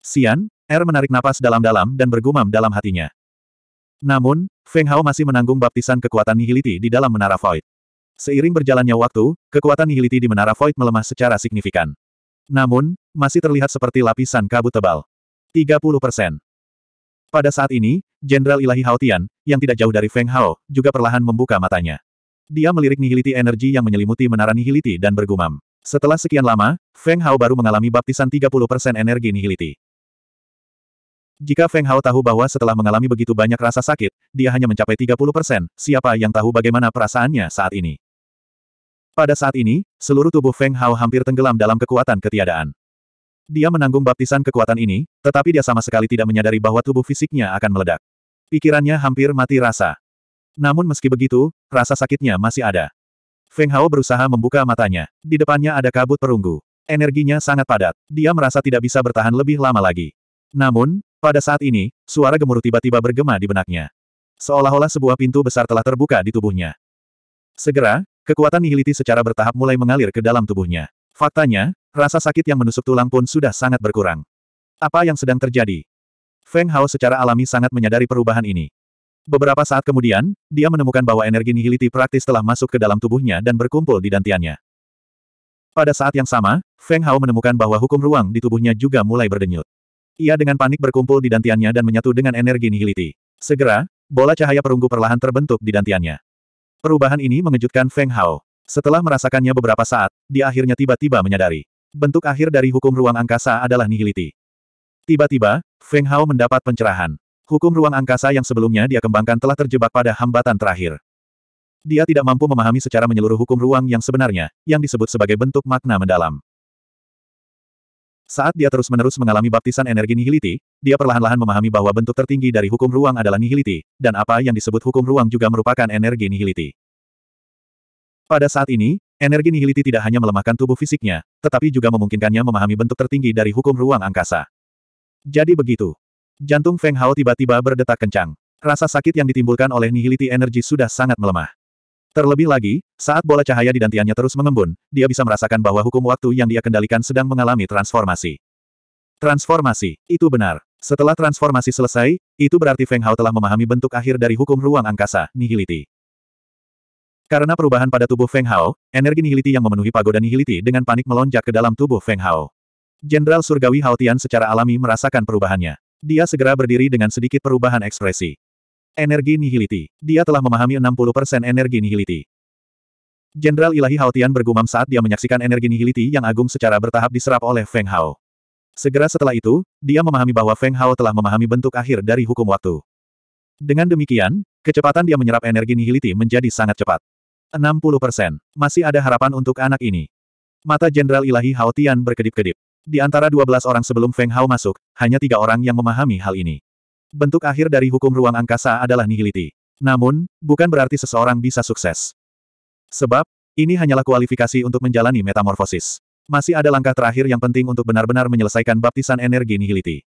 Xian, Er menarik napas dalam-dalam dan bergumam dalam hatinya. Namun, Feng Hao masih menanggung baptisan kekuatan nihiliti di dalam Menara Void. Seiring berjalannya waktu, kekuatan nihiliti di Menara Void melemah secara signifikan. Namun, masih terlihat seperti lapisan kabut tebal. 30%. Pada saat ini, Jenderal Ilahi Hao Tian, yang tidak jauh dari Feng Hao, juga perlahan membuka matanya. Dia melirik nihiliti energi yang menyelimuti menara nihiliti dan bergumam. Setelah sekian lama, Feng Hao baru mengalami baptisan 30% energi nihiliti. Jika Feng Hao tahu bahwa setelah mengalami begitu banyak rasa sakit, dia hanya mencapai 30%, siapa yang tahu bagaimana perasaannya saat ini? Pada saat ini, seluruh tubuh Feng Hao hampir tenggelam dalam kekuatan ketiadaan. Dia menanggung baptisan kekuatan ini, tetapi dia sama sekali tidak menyadari bahwa tubuh fisiknya akan meledak. Pikirannya hampir mati rasa. Namun meski begitu, rasa sakitnya masih ada. Feng Hao berusaha membuka matanya. Di depannya ada kabut perunggu. Energinya sangat padat. Dia merasa tidak bisa bertahan lebih lama lagi. Namun, pada saat ini, suara gemuruh tiba-tiba bergema di benaknya. Seolah-olah sebuah pintu besar telah terbuka di tubuhnya. Segera, kekuatan nihiliti secara bertahap mulai mengalir ke dalam tubuhnya. Faktanya, rasa sakit yang menusuk tulang pun sudah sangat berkurang. Apa yang sedang terjadi? Feng Hao secara alami sangat menyadari perubahan ini. Beberapa saat kemudian, dia menemukan bahwa energi nihiliti praktis telah masuk ke dalam tubuhnya dan berkumpul di dantiannya. Pada saat yang sama, Feng Hao menemukan bahwa hukum ruang di tubuhnya juga mulai berdenyut. Ia dengan panik berkumpul di dantiannya dan menyatu dengan energi nihiliti. Segera, bola cahaya perunggu perlahan terbentuk di dantiannya. Perubahan ini mengejutkan Feng Hao. Setelah merasakannya beberapa saat, dia akhirnya tiba-tiba menyadari. Bentuk akhir dari hukum ruang angkasa adalah nihiliti. Tiba-tiba, Feng Hao mendapat pencerahan. Hukum ruang angkasa yang sebelumnya dia kembangkan telah terjebak pada hambatan terakhir. Dia tidak mampu memahami secara menyeluruh hukum ruang yang sebenarnya, yang disebut sebagai bentuk makna mendalam. Saat dia terus-menerus mengalami baptisan energi nihiliti, dia perlahan-lahan memahami bahwa bentuk tertinggi dari hukum ruang adalah nihiliti, dan apa yang disebut hukum ruang juga merupakan energi nihiliti. Pada saat ini, energi nihiliti tidak hanya melemahkan tubuh fisiknya, tetapi juga memungkinkannya memahami bentuk tertinggi dari hukum ruang angkasa. Jadi begitu. Jantung Feng Hao tiba-tiba berdetak kencang. Rasa sakit yang ditimbulkan oleh nihiliti energi sudah sangat melemah. Terlebih lagi, saat bola cahaya di dantiannya terus mengembun, dia bisa merasakan bahwa hukum waktu yang dia kendalikan sedang mengalami transformasi. Transformasi, itu benar. Setelah transformasi selesai, itu berarti Feng Hao telah memahami bentuk akhir dari hukum ruang angkasa, nihiliti. Karena perubahan pada tubuh Feng Hao, energi nihiliti yang memenuhi pagoda nihiliti dengan panik melonjak ke dalam tubuh Feng Hao. Jenderal Surgawi Hao Tian secara alami merasakan perubahannya. Dia segera berdiri dengan sedikit perubahan ekspresi. Energi nihiliti. Dia telah memahami 60% energi nihiliti. Jenderal Ilahi Hao Tian bergumam saat dia menyaksikan energi nihiliti yang agung secara bertahap diserap oleh Feng Hao. Segera setelah itu, dia memahami bahwa Feng Hao telah memahami bentuk akhir dari hukum waktu. Dengan demikian, kecepatan dia menyerap energi nihiliti menjadi sangat cepat. 60%. Masih ada harapan untuk anak ini. Mata Jenderal Ilahi Hao Tian berkedip-kedip. Di antara 12 orang sebelum Feng Hao masuk, hanya tiga orang yang memahami hal ini. Bentuk akhir dari hukum ruang angkasa adalah nihiliti. Namun, bukan berarti seseorang bisa sukses. Sebab, ini hanyalah kualifikasi untuk menjalani metamorfosis. Masih ada langkah terakhir yang penting untuk benar-benar menyelesaikan baptisan energi nihiliti.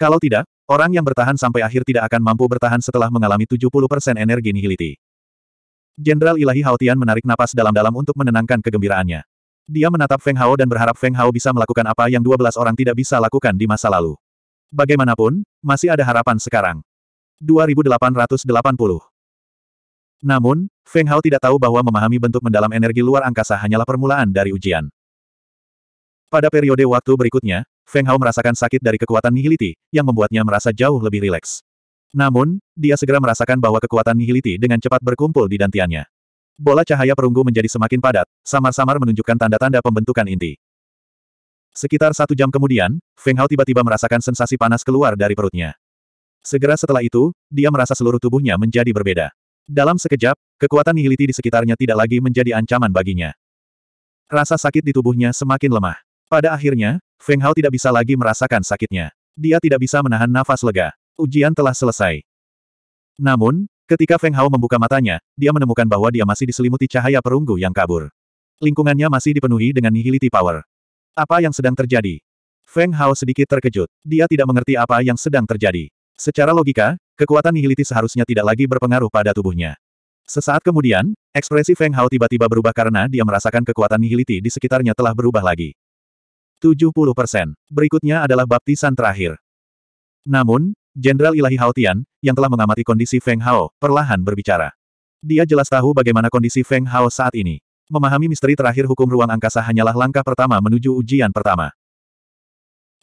Kalau tidak, orang yang bertahan sampai akhir tidak akan mampu bertahan setelah mengalami 70% energi nihiliti. Jenderal Ilahi Haotian menarik napas dalam-dalam untuk menenangkan kegembiraannya. Dia menatap Feng Hao dan berharap Feng Hao bisa melakukan apa yang 12 orang tidak bisa lakukan di masa lalu. Bagaimanapun, masih ada harapan sekarang. 2880 Namun, Feng Hao tidak tahu bahwa memahami bentuk mendalam energi luar angkasa hanyalah permulaan dari ujian. Pada periode waktu berikutnya, Feng Hao merasakan sakit dari kekuatan nihiliti, yang membuatnya merasa jauh lebih rileks. Namun, dia segera merasakan bahwa kekuatan nihiliti dengan cepat berkumpul di dantiannya. Bola cahaya perunggu menjadi semakin padat, samar-samar menunjukkan tanda-tanda pembentukan inti. Sekitar satu jam kemudian, Feng Hao tiba-tiba merasakan sensasi panas keluar dari perutnya. Segera setelah itu, dia merasa seluruh tubuhnya menjadi berbeda. Dalam sekejap, kekuatan nihiliti di sekitarnya tidak lagi menjadi ancaman baginya. Rasa sakit di tubuhnya semakin lemah. Pada akhirnya, Feng Hao tidak bisa lagi merasakan sakitnya. Dia tidak bisa menahan nafas lega. Ujian telah selesai. Namun, Ketika Feng Hao membuka matanya, dia menemukan bahwa dia masih diselimuti cahaya perunggu yang kabur. Lingkungannya masih dipenuhi dengan nihility power. Apa yang sedang terjadi? Feng Hao sedikit terkejut. Dia tidak mengerti apa yang sedang terjadi. Secara logika, kekuatan nihility seharusnya tidak lagi berpengaruh pada tubuhnya. Sesaat kemudian, ekspresi Feng Hao tiba-tiba berubah karena dia merasakan kekuatan nihility di sekitarnya telah berubah lagi. 70%. Berikutnya adalah baptisan terakhir. Namun, Jenderal Ilahi Hao Tian, yang telah mengamati kondisi Feng Hao, perlahan berbicara. Dia jelas tahu bagaimana kondisi Feng Hao saat ini. Memahami misteri terakhir hukum ruang angkasa hanyalah langkah pertama menuju ujian pertama.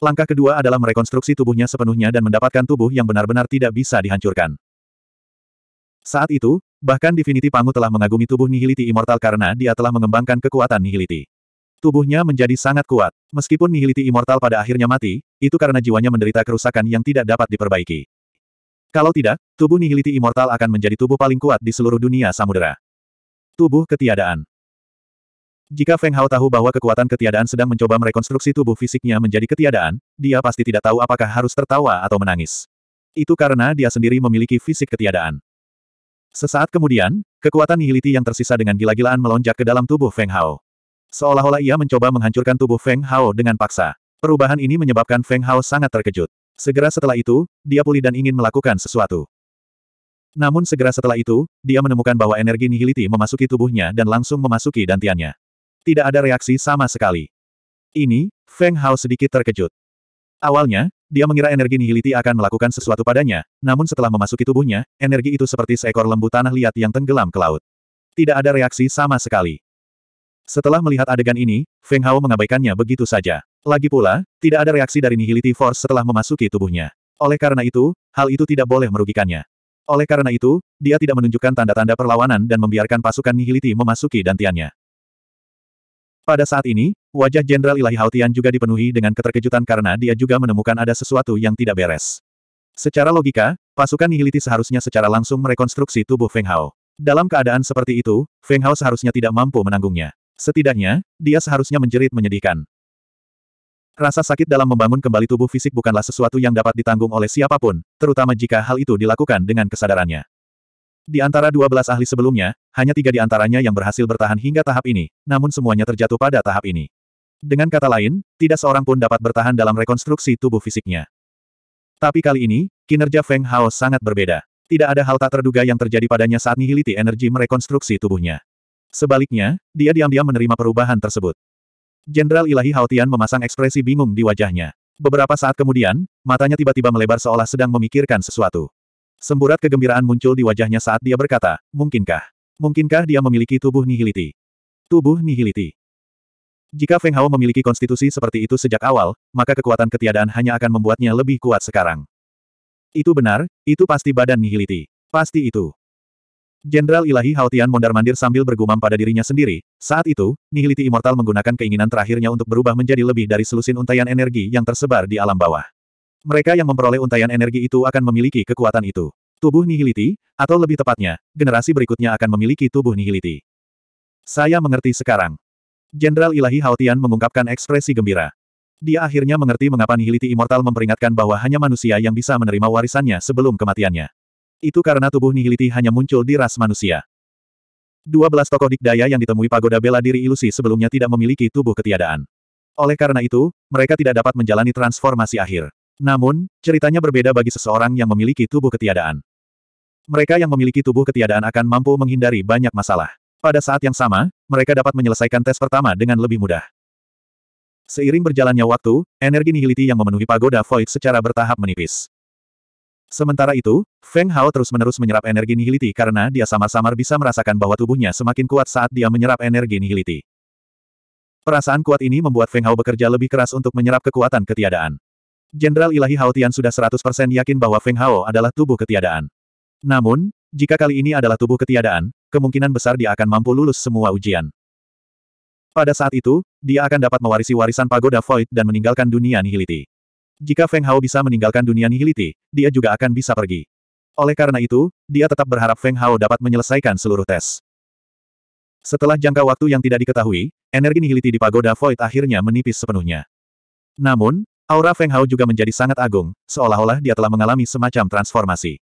Langkah kedua adalah merekonstruksi tubuhnya sepenuhnya dan mendapatkan tubuh yang benar-benar tidak bisa dihancurkan. Saat itu, bahkan Divinity Pangu telah mengagumi tubuh Nihility Immortal karena dia telah mengembangkan kekuatan Nihility. Tubuhnya menjadi sangat kuat. Meskipun nihility immortal pada akhirnya mati, itu karena jiwanya menderita kerusakan yang tidak dapat diperbaiki. Kalau tidak, tubuh nihility immortal akan menjadi tubuh paling kuat di seluruh dunia samudera. Tubuh ketiadaan. Jika Feng Hao tahu bahwa kekuatan ketiadaan sedang mencoba merekonstruksi tubuh fisiknya menjadi ketiadaan, dia pasti tidak tahu apakah harus tertawa atau menangis. Itu karena dia sendiri memiliki fisik ketiadaan. Sesaat kemudian, kekuatan nihility yang tersisa dengan gila-gilaan melonjak ke dalam tubuh Feng Hao. Seolah-olah ia mencoba menghancurkan tubuh Feng Hao dengan paksa. Perubahan ini menyebabkan Feng Hao sangat terkejut. Segera setelah itu, dia pulih dan ingin melakukan sesuatu. Namun segera setelah itu, dia menemukan bahwa energi nihility memasuki tubuhnya dan langsung memasuki dantiannya. Tidak ada reaksi sama sekali. Ini, Feng Hao sedikit terkejut. Awalnya, dia mengira energi nihility akan melakukan sesuatu padanya, namun setelah memasuki tubuhnya, energi itu seperti seekor lembu tanah liat yang tenggelam ke laut. Tidak ada reaksi sama sekali. Setelah melihat adegan ini, Feng Hao mengabaikannya begitu saja. Lagi pula, tidak ada reaksi dari Nihility Force setelah memasuki tubuhnya. Oleh karena itu, hal itu tidak boleh merugikannya. Oleh karena itu, dia tidak menunjukkan tanda-tanda perlawanan dan membiarkan pasukan Nihility memasuki dantiannya. Pada saat ini, wajah Jenderal Ilahi Hautian juga dipenuhi dengan keterkejutan karena dia juga menemukan ada sesuatu yang tidak beres. Secara logika, pasukan Nihility seharusnya secara langsung merekonstruksi tubuh Feng Hao. Dalam keadaan seperti itu, Feng Hao seharusnya tidak mampu menanggungnya. Setidaknya, dia seharusnya menjerit menyedihkan. Rasa sakit dalam membangun kembali tubuh fisik bukanlah sesuatu yang dapat ditanggung oleh siapa pun, terutama jika hal itu dilakukan dengan kesadarannya. Di antara 12 ahli sebelumnya, hanya tiga di antaranya yang berhasil bertahan hingga tahap ini, namun semuanya terjatuh pada tahap ini. Dengan kata lain, tidak seorang pun dapat bertahan dalam rekonstruksi tubuh fisiknya. Tapi kali ini, kinerja Feng Hao sangat berbeda. Tidak ada hal tak terduga yang terjadi padanya saat nihility energi merekonstruksi tubuhnya. Sebaliknya, dia diam-diam menerima perubahan tersebut. Jenderal Ilahi Haotian memasang ekspresi bingung di wajahnya. Beberapa saat kemudian, matanya tiba-tiba melebar seolah sedang memikirkan sesuatu. Semburat kegembiraan muncul di wajahnya saat dia berkata, mungkinkah? Mungkinkah dia memiliki tubuh nihiliti? Tubuh nihiliti. Jika Feng Hao memiliki konstitusi seperti itu sejak awal, maka kekuatan ketiadaan hanya akan membuatnya lebih kuat sekarang. Itu benar, itu pasti badan nihiliti. Pasti itu. Jenderal Ilahi Haotian mondar-mandir sambil bergumam pada dirinya sendiri. Saat itu, Nihility Immortal menggunakan keinginan terakhirnya untuk berubah menjadi lebih dari selusin untayan energi yang tersebar di alam bawah. Mereka yang memperoleh untayan energi itu akan memiliki kekuatan itu. Tubuh Nihility, atau lebih tepatnya, generasi berikutnya akan memiliki tubuh Nihility. Saya mengerti sekarang. Jenderal Ilahi Haotian mengungkapkan ekspresi gembira. Dia akhirnya mengerti mengapa Nihility Immortal memperingatkan bahwa hanya manusia yang bisa menerima warisannya sebelum kematiannya. Itu karena tubuh nihiliti hanya muncul di ras manusia. Dua belas tokoh dikdaya yang ditemui pagoda bela diri ilusi sebelumnya tidak memiliki tubuh ketiadaan. Oleh karena itu, mereka tidak dapat menjalani transformasi akhir. Namun, ceritanya berbeda bagi seseorang yang memiliki tubuh ketiadaan. Mereka yang memiliki tubuh ketiadaan akan mampu menghindari banyak masalah. Pada saat yang sama, mereka dapat menyelesaikan tes pertama dengan lebih mudah. Seiring berjalannya waktu, energi nihiliti yang memenuhi pagoda Void secara bertahap menipis. Sementara itu, Feng Hao terus-menerus menyerap energi nihiliti karena dia samar-samar bisa merasakan bahwa tubuhnya semakin kuat saat dia menyerap energi nihiliti. Perasaan kuat ini membuat Feng Hao bekerja lebih keras untuk menyerap kekuatan ketiadaan. Jenderal Ilahi Hao Tian sudah 100% yakin bahwa Feng Hao adalah tubuh ketiadaan. Namun, jika kali ini adalah tubuh ketiadaan, kemungkinan besar dia akan mampu lulus semua ujian. Pada saat itu, dia akan dapat mewarisi warisan pagoda Void dan meninggalkan dunia nihiliti. Jika Feng Hao bisa meninggalkan dunia nihiliti, dia juga akan bisa pergi. Oleh karena itu, dia tetap berharap Feng Hao dapat menyelesaikan seluruh tes. Setelah jangka waktu yang tidak diketahui, energi nihiliti di pagoda Void akhirnya menipis sepenuhnya. Namun, aura Feng Hao juga menjadi sangat agung, seolah-olah dia telah mengalami semacam transformasi.